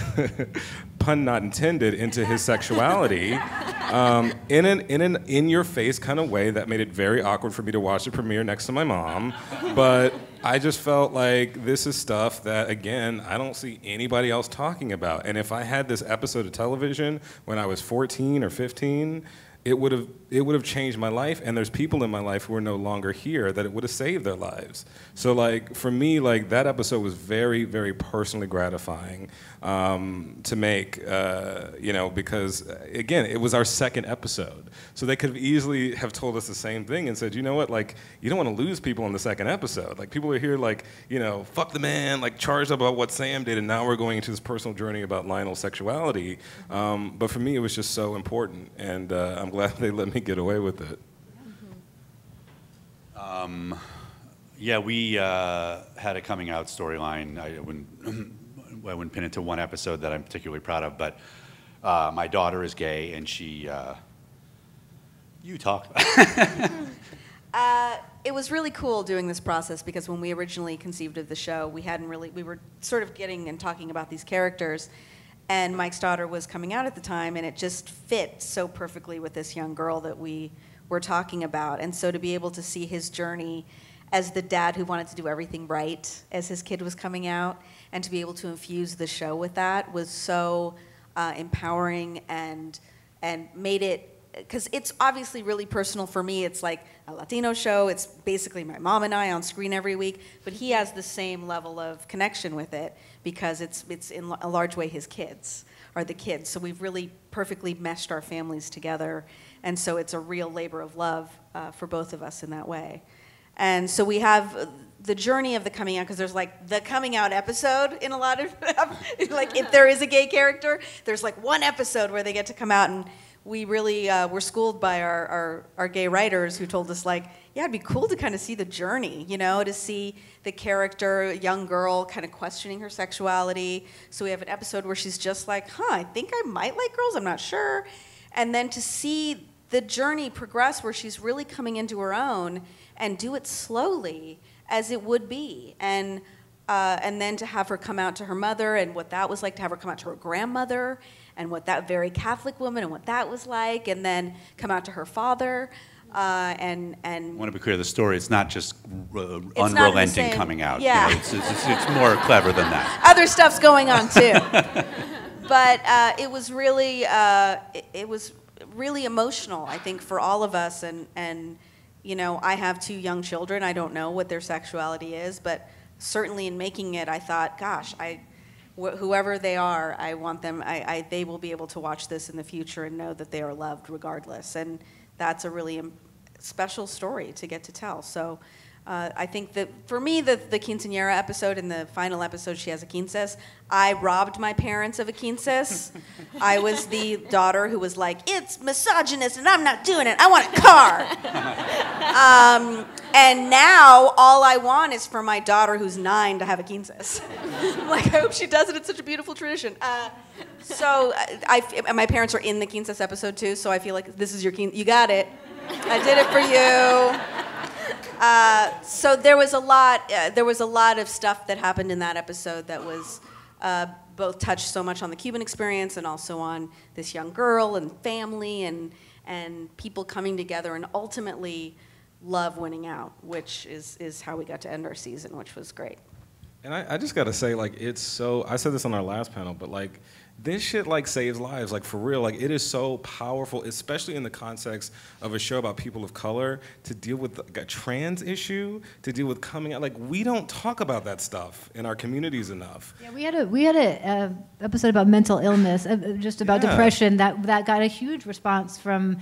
[laughs] pun not intended, into his sexuality [laughs] um, in an in an in your face kind of way that made it very awkward for me to watch the premiere next to my mom. But I just felt like this is stuff that again I don't see anybody else talking about. And if I had this episode of television when I was 14 or 15 it would have it would have changed my life and there's people in my life who are no longer here that it would have saved their lives. So like for me like that episode was very very personally gratifying um, to make uh, you know because uh, again it was our second episode. So they could have easily have told us the same thing and said you know what? Like you don't want to lose people in the second episode. Like people are here like you know fuck the man like charged up about what sam did and now we're going into this personal journey about lionel's sexuality. Um, but for me it was just so important and uh, i'm glad [laughs] they let me get away with it Um, yeah, we uh, had a coming out storyline. I wouldn't, [clears throat] I wouldn't pin it to one episode that I'm particularly proud of, but uh, my daughter is gay, and she. Uh, you talk. [laughs] [laughs] Uh, it was really cool doing this process because when we originally conceived of the show, we hadn't really, we were sort of getting and talking about these characters. And Mike's daughter was coming out at the time, and it just fit so perfectly with this young girl that we were talking about. And so to be able to see his journey as the dad who wanted to do everything right as his kid was coming out, and to be able to infuse the show with that was so uh, empowering and and made it because it's obviously really personal for me. It's like a Latino show. It's basically my mom and I on screen every week, but he has the same level of connection with it because it's it's in a large way his kids are the kids. So we've really perfectly meshed our families together, and so it's a real labor of love uh, for both of us in that way. And so we have the journey of the coming out because there's like the coming out episode in a lot of [laughs] like if there is a gay character, there's like one episode where they get to come out and we really uh, were schooled by our, our, our gay writers who told us like yeah it'd be cool to kind of see the journey you know to see the character young girl kind of questioning her sexuality. So we have an episode where she's just like huh i think i might like girls i'm not sure. And then to see the journey progress where she's really coming into her own and do it slowly as it would be. And uh, and then to have her come out to her mother and what that was like to have her come out to her grandmother and what that very Catholic woman and what that was like, and then come out to her father. Uh, and and I want to be clear, the story, it's not just uh, It's not in the unrelenting same- coming out. you yeah. know, it's, it's, it's, it's more clever than that. [laughs] other stuff's going on too. [laughs] but uh, it was really uh, it, it was really emotional, I think, for all of us. And and you know, I have two young children. I don't know what their sexuality is, but certainly in making it, I thought, gosh, I. wh- Whoever they are, I want them. I, I, they will be able to watch this in the future and know that they are loved regardless. And that's a really special story to get to tell. So, uh, I think that for me, the, the quinceanera episode and the final episode, she has a quinces. I robbed my parents of a quinces. [laughs] I was the daughter who was like, "It's misogynist, and I'm not doing it. I want a car." [laughs] um, and now all I want is for my daughter, who's nine, to have a quinces. [laughs] like I hope she does it. It's such a beautiful tradition. Uh, so I, I- my parents are in the quinces episode too. So I feel like this is your quin. You got it. I did it for you. Uh, so there was a lot. Uh, there was a lot of stuff that happened in that episode that was uh, both touched so much on the Cuban experience and also on this young girl and family and and people coming together and ultimately love winning out, which is is how we got to end our season, which was great. And I, I just got to say, like, it's so. I said this on our last panel, but like, this shit like saves lives like for real like it is so powerful especially in the context of a show about people of color to deal with like, a trans issue to deal with coming out like we don't talk about that stuff in our communities enough Yeah, we had a we had a uh, episode about mental illness, uh, uh, just about Yeah. depression. That that got a huge response from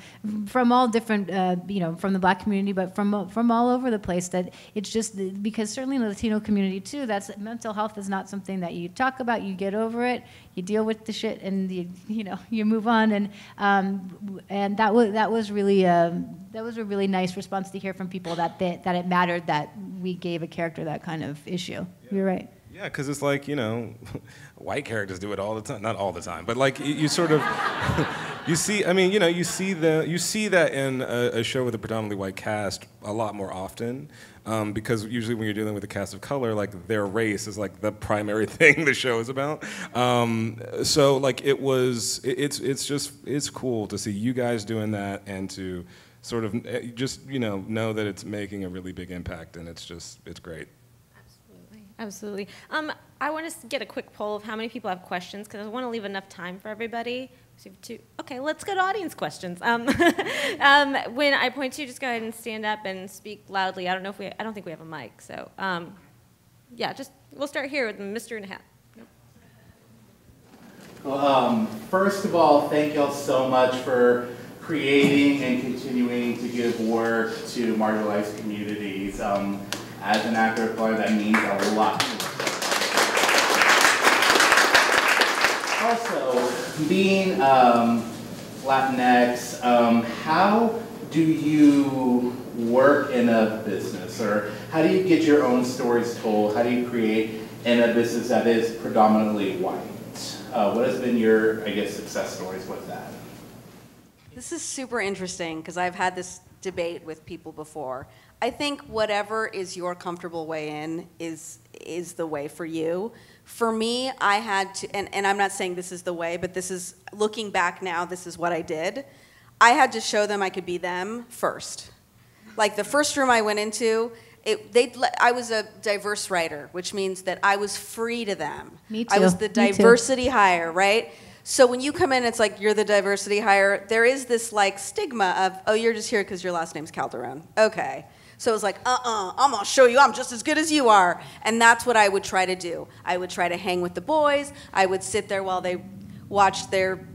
from all different, uh, you know, from the Black community, but from from all over the place. That it's just because certainly in the Latino community too. That's mental health is not something that you talk about. You get over it. You deal with the shit, and you you know you move on. And um, and that was that was really um, that was a really nice response to hear from people that they, that it mattered that we gave a character that kind of issue. You're right. Yeah, because it's like, you know, [laughs] white characters do it all the time. Not all the time, but like you, you sort of, [laughs] you see, I mean, you know, you see, the, you see that in a, a show with a predominantly white cast a lot more often. Um, because usually when you're dealing with a cast of color, like their race is like the primary [laughs] thing the show is about. Um, so like it was, it, it's, it's just, it's cool to see you guys doing that and to sort of eh, just, you know, know that it's making a really big impact and it's just, it's great. Absolutely. Absolutely. Um, I want to get a quick poll of how many people have questions because I want to leave enough time for everybody. So two. Okay, let's go to audience questions. Um, [laughs] um, when I point to you, just go ahead and stand up and speak loudly. I don't know if we. I don't think we have a mic. So um, yeah, just we'll start here with Mr. in a hat. Um, first of all, thank y'all so much for creating and continuing to give work to marginalized communities. Um, as an actor of color, that means a lot. Also, being um, Latinx, um, how do you work in a business, or how do you get your own stories told? How do you create in a business that is predominantly white? Uh, what has been your, I guess, success stories with that? This is super interesting because I've had this debate with people before. I think whatever is your comfortable way in is is the way for you. For me, I had to, and, and I'm not saying this is the way, but this is looking back now, this is what I did. I had to show them I could be them first. Like the first room I went into, it, they'd let, I was a diverse writer, which means that I was free to them. Me too. I was the diversity hire, right? So when you come in, it's like you're the diversity hire. There is this like stigma of, oh, you're just here because your last name's Calderon. Okay. So it was like, uh-uh, I'm gonna show you I'm just as good as you are. And that's what I would try to do. I would try to hang with the boys. I would sit there while they watched their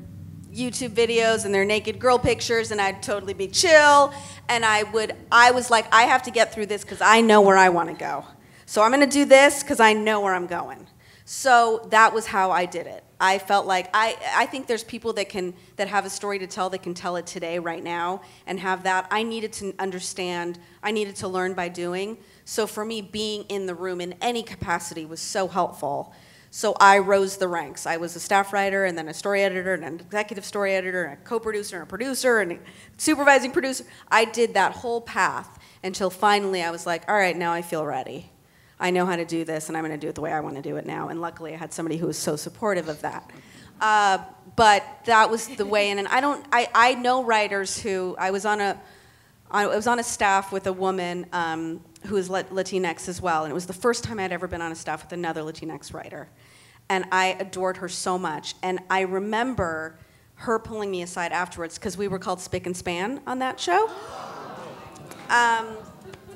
YouTube videos and their naked girl pictures, and I'd totally be chill. And I would, I was like, I have to get through this because I know where I want to go. So I'm gonna do this because I know where I'm going. So that was how I did it. I felt like I, I think there's people that can that have a story to tell that can tell it today, right now, and have that. I needed to understand. I needed to learn by doing. So for me, being in the room in any capacity was so helpful. So I rose the ranks. I was a staff writer, and then a story editor, and an executive story editor, and a co-producer, and a producer, and a supervising producer. I did that whole path until finally I was like, all right, now I feel ready. I know how to do this, and I'm going to do it the way I want to do it now. And luckily, I had somebody who was so supportive of that. Uh, but that was the way in. And I don't. I, I know writers who I was on a. I was on a staff with a woman um, who is Lat- Latinx as well, and it was the first time I'd ever been on a staff with another Latinx writer, and I adored her so much. And I remember her pulling me aside afterwards because we were called Spick and Span on that show. Um,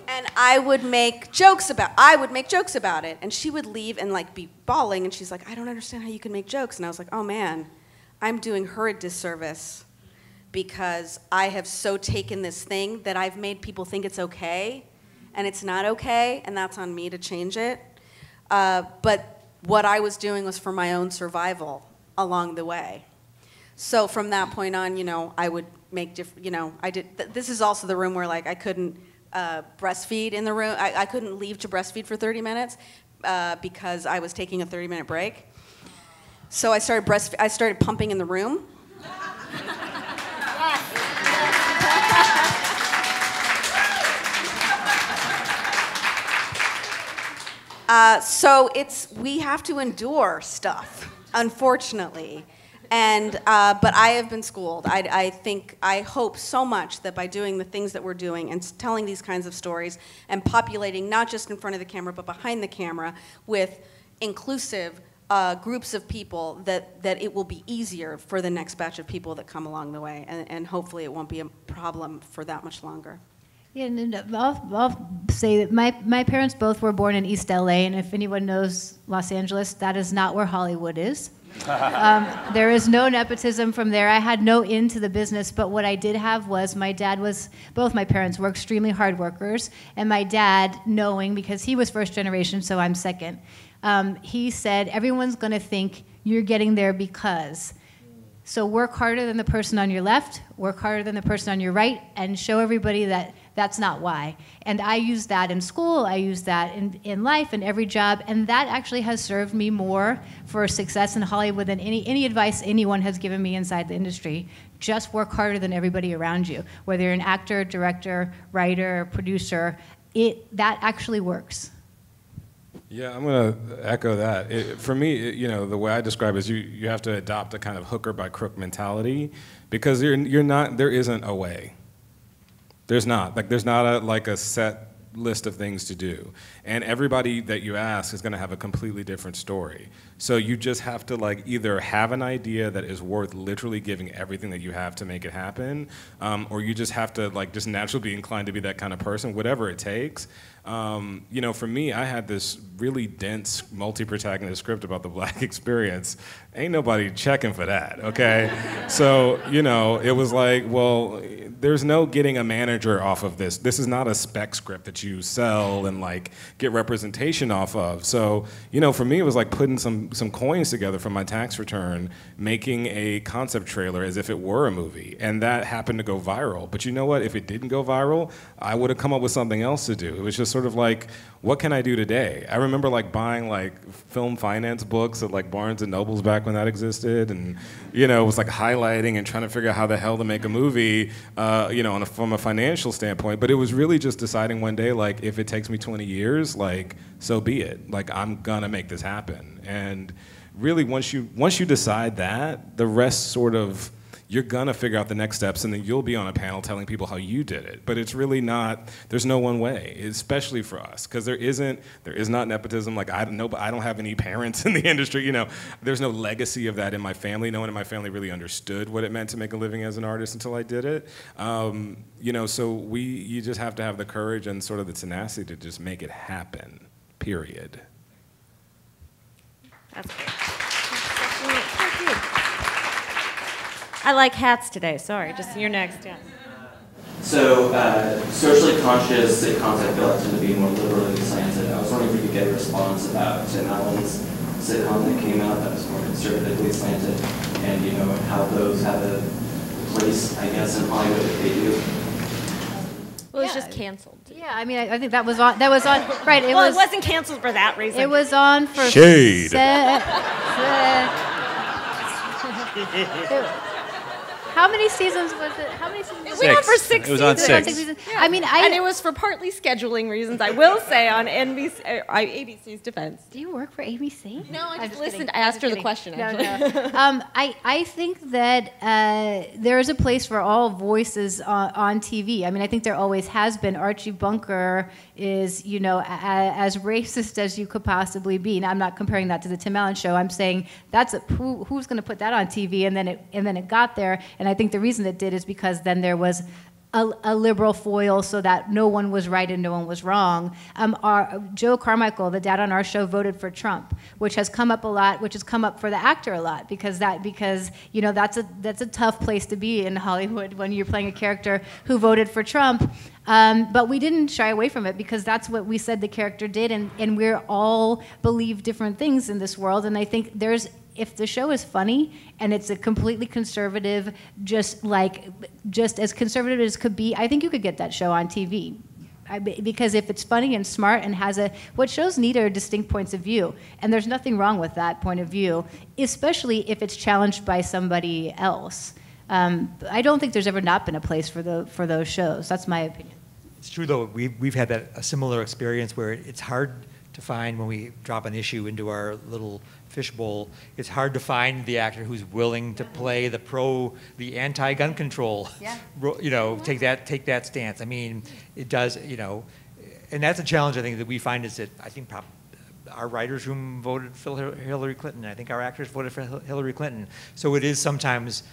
and I would make jokes about I would make jokes about it. And she would leave and like be bawling. And she's like I don't understand how you can make jokes. And I was like oh man I'm doing her a disservice because I have so taken this thing that I've made people think it's okay and it's not okay and that's on me to change it. Uh, but what I was doing was for my own survival along the way. So from that point on, you know, I would make different, you know, I did, th- this is also the room where like I couldn't uh, breastfeed in the room. I, I couldn't leave to breastfeed for 30 minutes uh, because I was taking a 30 minute break. So I started breast, I started pumping in the room. [laughs] Uh, so it's we have to endure stuff, unfortunately. And uh, but I have been schooled. I, I think I hope so much that by doing the things that we're doing and telling these kinds of stories and populating not just in front of the camera but behind the camera with inclusive uh, groups of people that, that it will be easier for the next batch of people that come along the way. And, and hopefully it won't be a problem for that much longer. Yeah, and and I'll, I'll say that my, my parents both were born in East LA, and if anyone knows Los Angeles, that is not where Hollywood is. Um, there is no nepotism from there. I had no into the business, but what I did have was my dad was, both my parents were extremely hard workers, and my dad, knowing, because he was first generation, so I'm second, um, he said, everyone's going to think you're getting there because. So work harder than the person on your left, work harder than the person on your right, and show everybody that that's not why. And I use that in school, I use that in, in life, in every job, and that actually has served me more for success in Hollywood than any, any advice anyone has given me inside the industry. Just work harder than everybody around you. Whether you're an actor, director, writer, producer, it, that actually works. Yeah, I'm going to echo that. It, for me, it, you know, the way I describe it is you, you have to adopt a kind of hooker by crook mentality because you're, you're not, there isn't a way. There's not. Like, there's not a, like a set list of things to do. And everybody that you ask is going to have a completely different story. So you just have to like either have an idea that is worth literally giving everything that you have to make it happen, um, or you just have to like just naturally be inclined to be that kind of person, whatever it takes. Um, you know, for me, I had this really dense multi-protagonist script about the black [laughs] experience. Ain't nobody checking for that, okay? so, you know, it was like, well, there's no getting a manager off of this. This is not a spec script that you sell and like get representation off of. So, you know, for me, it was like putting some some coins together from my tax return, making a concept trailer as if it were a movie, and that happened to go viral. But you know what? If it didn't go viral, I would have come up with something else to do. It was just sort of like, what can I do today? I remember like buying like film finance books at like Barnes and Nobles back when that existed, and you know, it was like highlighting and trying to figure out how the hell to make a movie, uh, you know, a, from a financial standpoint. But it was really just deciding one day, like, if it takes me 20 years, like, so be it. Like, I'm gonna make this happen. And really, once you once you decide that, the rest sort of you're gonna figure out the next steps and then you'll be on a panel telling people how you did it. But it's really not there's no one way especially for us because there isn't there is not nepotism. Like i don't know but i don't have any parents [laughs] in the industry you know. There's no legacy of that in my family. No one in my family really understood what it meant to make a living as an artist until i did it. Um, you know so we you just have to have the courage and sort of the tenacity to just make it happen period. That's great. I like hats today. Sorry, just you're next. Yeah. So, uh, socially conscious sitcoms I feel like tend to be more liberally slanted. I was wondering if we could get a response about Tim Allen's sitcom that came out that was more conservatively slanted, and you know how those have a place, I guess, in Hollywood if they do. Well, it's Yeah. just canceled. Yeah, I mean, I, I think that was on. That was on. Right. It well, was. it wasn't canceled for that reason. It was on for Shade. se- se- [laughs] [laughs] how many seasons was it? How many seasons? We went for six It was on seasons. six. seasons. I mean, I. and it was for partly scheduling reasons. I will say on NBC, uh, ABC's defense. do you work for ABC? No, I I'm just just listened. kidding. I asked just her the question. No, Actually. no. [laughs] um, I, I think that uh, there is a place for all voices on, on TV. I mean, I think there always has been. Archie Bunker is, you know, a, as racist as you could possibly be. Now, I'm not comparing that to the Tim Allen show. I'm saying that's a, who, who's going to put that on TV, and then it and then it got there. And I think the reason it did is because then there was a, a liberal foil so that no one was right and no one was wrong. Um, our, Joe Carmichael, the dad on our show, voted for Trump, which has come up a lot, which has come up for the actor a lot because that because you know that's a that's a tough place to be in Hollywood when you're playing a character who voted for Trump. Um, but we didn't shy away from it because that's what we said the character did, and, and we're all believe different things in this world. And I think there's if the show is funny and it's a completely conservative, just like just as conservative as could be, I think you could get that show on TV. I, because if it's funny and smart and has a what shows need are distinct points of view, and there's nothing wrong with that point of view, especially if it's challenged by somebody else. Um, I don't think there's ever not been a place for the for those shows. That's my opinion. It's true though. We've we've had that a similar experience where it's hard to find when we drop an issue into our little fishbowl. It's hard to find the actor who's willing to play the pro, the anti-gun control. Yeah. [laughs] You know, take that take that stance. I mean, it does. You know, and that's a challenge I think that we find is that I think our writers' room voted for Hillary Clinton. I think our actors voted for Hillary Clinton. So it is sometimes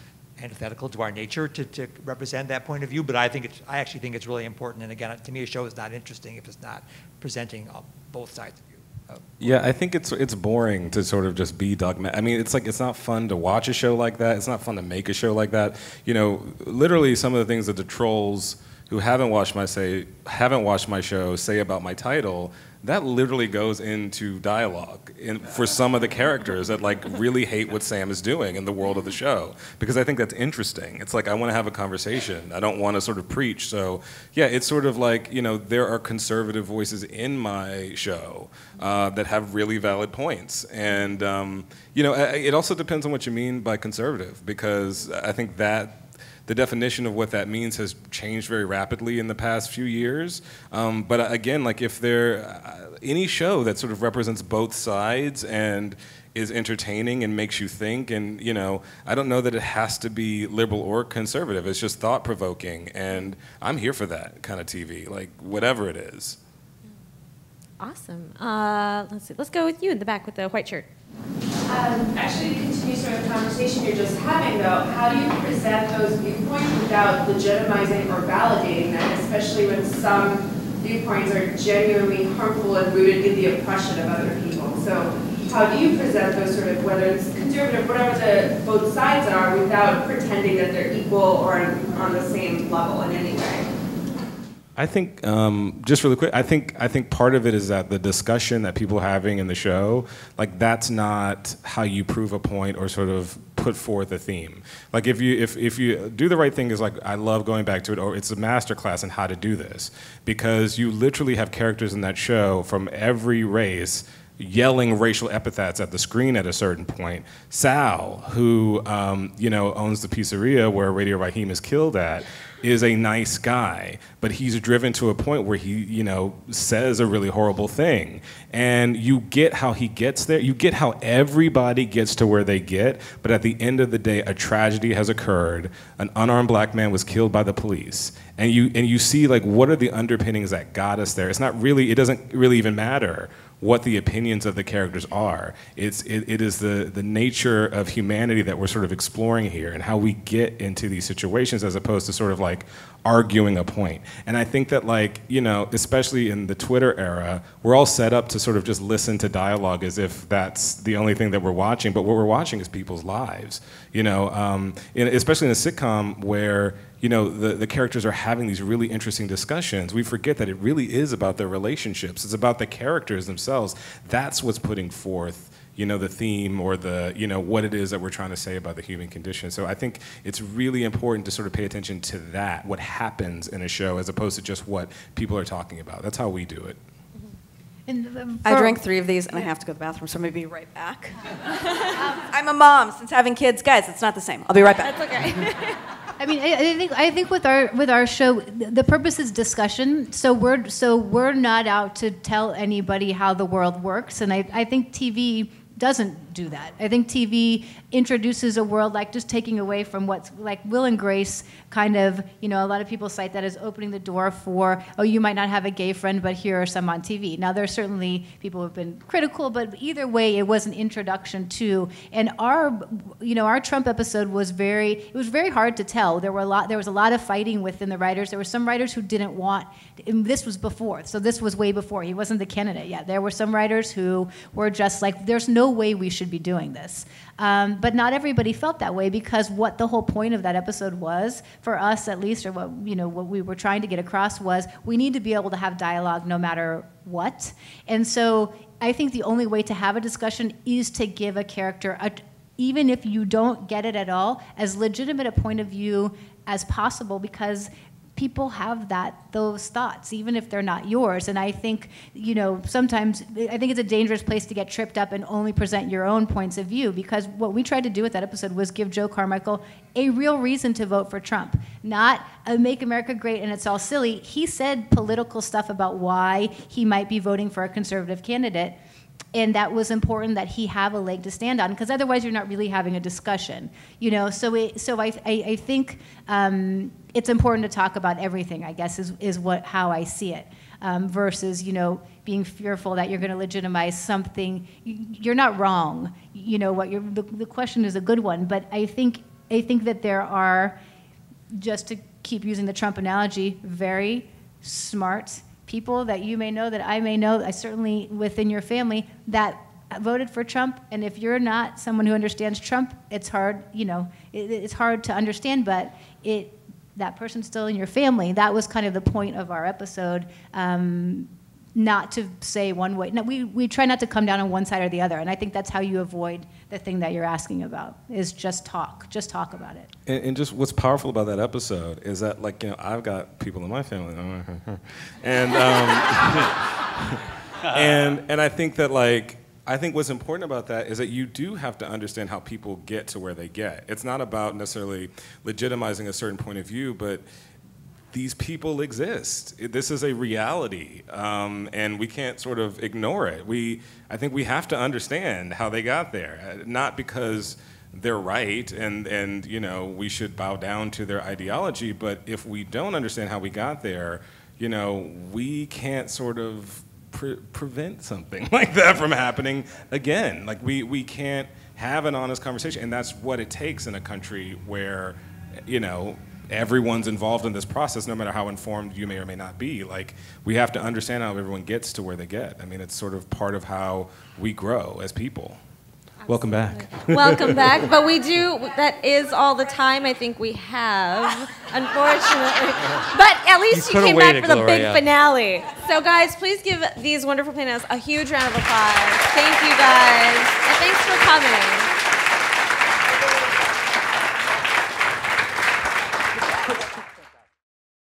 antithetical to our nature to, to represent that point of view, but I think it's, I actually think it's really important. And again, to me, a show is not interesting if it's not presenting uh, both sides of you. Uh, Yeah, I think it's it's boring to sort of just be dogmatic. I mean, it's like it's not fun to watch a show like that. It's not fun to make a show like that. You know, literally some of the things that the trolls who haven't watched my say haven't watched my show say about my title that literally goes into dialogue in, for some of the characters that like really hate what Sam is doing in the world of the show because I think that's interesting. It's like I want to have a conversation. I don't want to sort of preach. So yeah, it's sort of like you know there are conservative voices in my show uh, that have really valid points, and um, you know it also depends on what you mean by conservative because I think that the definition of what that means has changed very rapidly in the past few years. Um, but again, like if there uh, any show that sort of represents both sides and is entertaining and makes you think, and you know, I don't know that it has to be liberal or conservative. It's just thought provoking, and I'm here for that kind of TV, like whatever it is. Awesome. Uh, let's see. Let's go with you in the back with the white shirt. Um, actually, to continue sort of the conversation you're just having, though, how do you present those viewpoints without legitimizing or validating them, especially when some viewpoints are genuinely harmful and rooted in the oppression of other people? So, how do you present those sort of, whether it's conservative, whatever the both sides are, without pretending that they're equal or on, on the same level in any way? I think um, just really quick. I think I think part of it is that the discussion that people are having in the show, like that's not how you prove a point or sort of put forth a theme. Like if you if, if you do the right thing is like I love going back to it. Or it's a master class in how to do this because you literally have characters in that show from every race yelling racial epithets at the screen at a certain point. Sal, who um, you know owns the pizzeria where Radio Raheem is killed at, is a nice guy, but he's driven to a point where he you know says a really horrible thing, and you get how he gets there. You get how everybody gets to where they get, but at the end of the day, a tragedy has occurred. An unarmed black man was killed by the police, and you and you see like what are the underpinnings that got us there. It's not really. It doesn't really even matter what the opinions of the characters are. It's, it, it is the, the nature of humanity that we're sort of exploring here and how we get into these situations as opposed to sort of like arguing a point. And I think that like, you know, especially in the Twitter era, we're all set up to sort of just listen to dialogue as if that's the only thing that we're watching. But what we're watching is people's lives, you know, um, in, especially in a sitcom where you know, the, the characters are having these really interesting discussions. We forget that it really is about their relationships. It's about the characters themselves. That's what's putting forth, you know, the theme or the, you know, what it is that we're trying to say about the human condition. So I think it's really important to sort of pay attention to that, what happens in a show, as opposed to just what people are talking about. That's how we do it. And, um, I drank three of these and I have to go to the bathroom, so I'm gonna be right back. [laughs] I'm a mom since having kids. Guys, it's not the same. I'll be right back. That's okay. [laughs] I mean, I, I think I think with our with our show, the purpose is discussion. So we're so we're not out to tell anybody how the world works, and I, I think TV doesn't do that. I think TV introduces a world like just taking away from what's like Will and Grace kind of, you know, a lot of people cite that as opening the door for, oh, you might not have a gay friend, but here are some on TV. Now, there's certainly people who have been critical, but either way, it was an introduction to. And our, you know, our Trump episode was very, it was very hard to tell. There were a lot, there was a lot of fighting within the writers. There were some writers who didn't want, this was before, so this was way before. He wasn't the candidate yet. There were some writers who were just like, there's no way we should be doing this. Um, but not everybody felt that way because what the whole point of that episode was, for us at least, or what you know what we were trying to get across was, we need to be able to have dialogue no matter what. And so I think the only way to have a discussion is to give a character a even if you don't get it at all, as legitimate a point of view as possible because people have that those thoughts even if they're not yours. And i think you know sometimes i think it's a dangerous place to get tripped up and only present your own points of view because what we tried to do with that episode was give joe carmichael a real reason to vote for trump not make america great and it's all silly. He said political stuff about why he might be voting for a conservative candidate and that was important that he have a leg to stand on because otherwise you're not really having a discussion you know? So it, so I, I, I think um, it's important to talk about everything i guess is, is what how i see it um, versus, you know, being fearful that you're going to legitimize something. You're not wrong. You know what? You're, the, the question is a good one, but I think I think that there are, just to keep using the Trump analogy, very smart people that you may know, that I may know, I certainly within your family that voted for Trump. And if you're not someone who understands Trump, it's hard. You know, it, it's hard to understand, but it that person's still in your family. That was kind of the point of our episode. Um, not to say one way. No, we, we try not to come down on one side or the other. And I think that's how you avoid the thing that you're asking about is just talk. Just talk about it. And, and just what's powerful about that episode is that, like, you know, I've got people in my family, [laughs] and um, [laughs] and and I think that, like, I think what's important about that is that you do have to understand how people get to where they get. It's not about necessarily legitimizing a certain point of view, but these people exist. This is a reality, um, and we can't sort of ignore it. We, I think, we have to understand how they got there, uh, not because they're right and and you know we should bow down to their ideology, but if we don't understand how we got there, you know, we can't sort of pre- prevent something [laughs] like that from happening again. Like we we can't have an honest conversation, and that's what it takes in a country where, you know, everyone's involved in this process, no matter how informed you may or may not be. Like, we have to understand how everyone gets to where they get. I mean, it's sort of part of how we grow as people. Welcome back. Welcome back. But we do, [laughs] that is all the time I think we have, unfortunately. But at least You you, came back for the big finale. So, guys, please give these wonderful panelists a huge round of applause. Thank you, guys. And thanks for coming.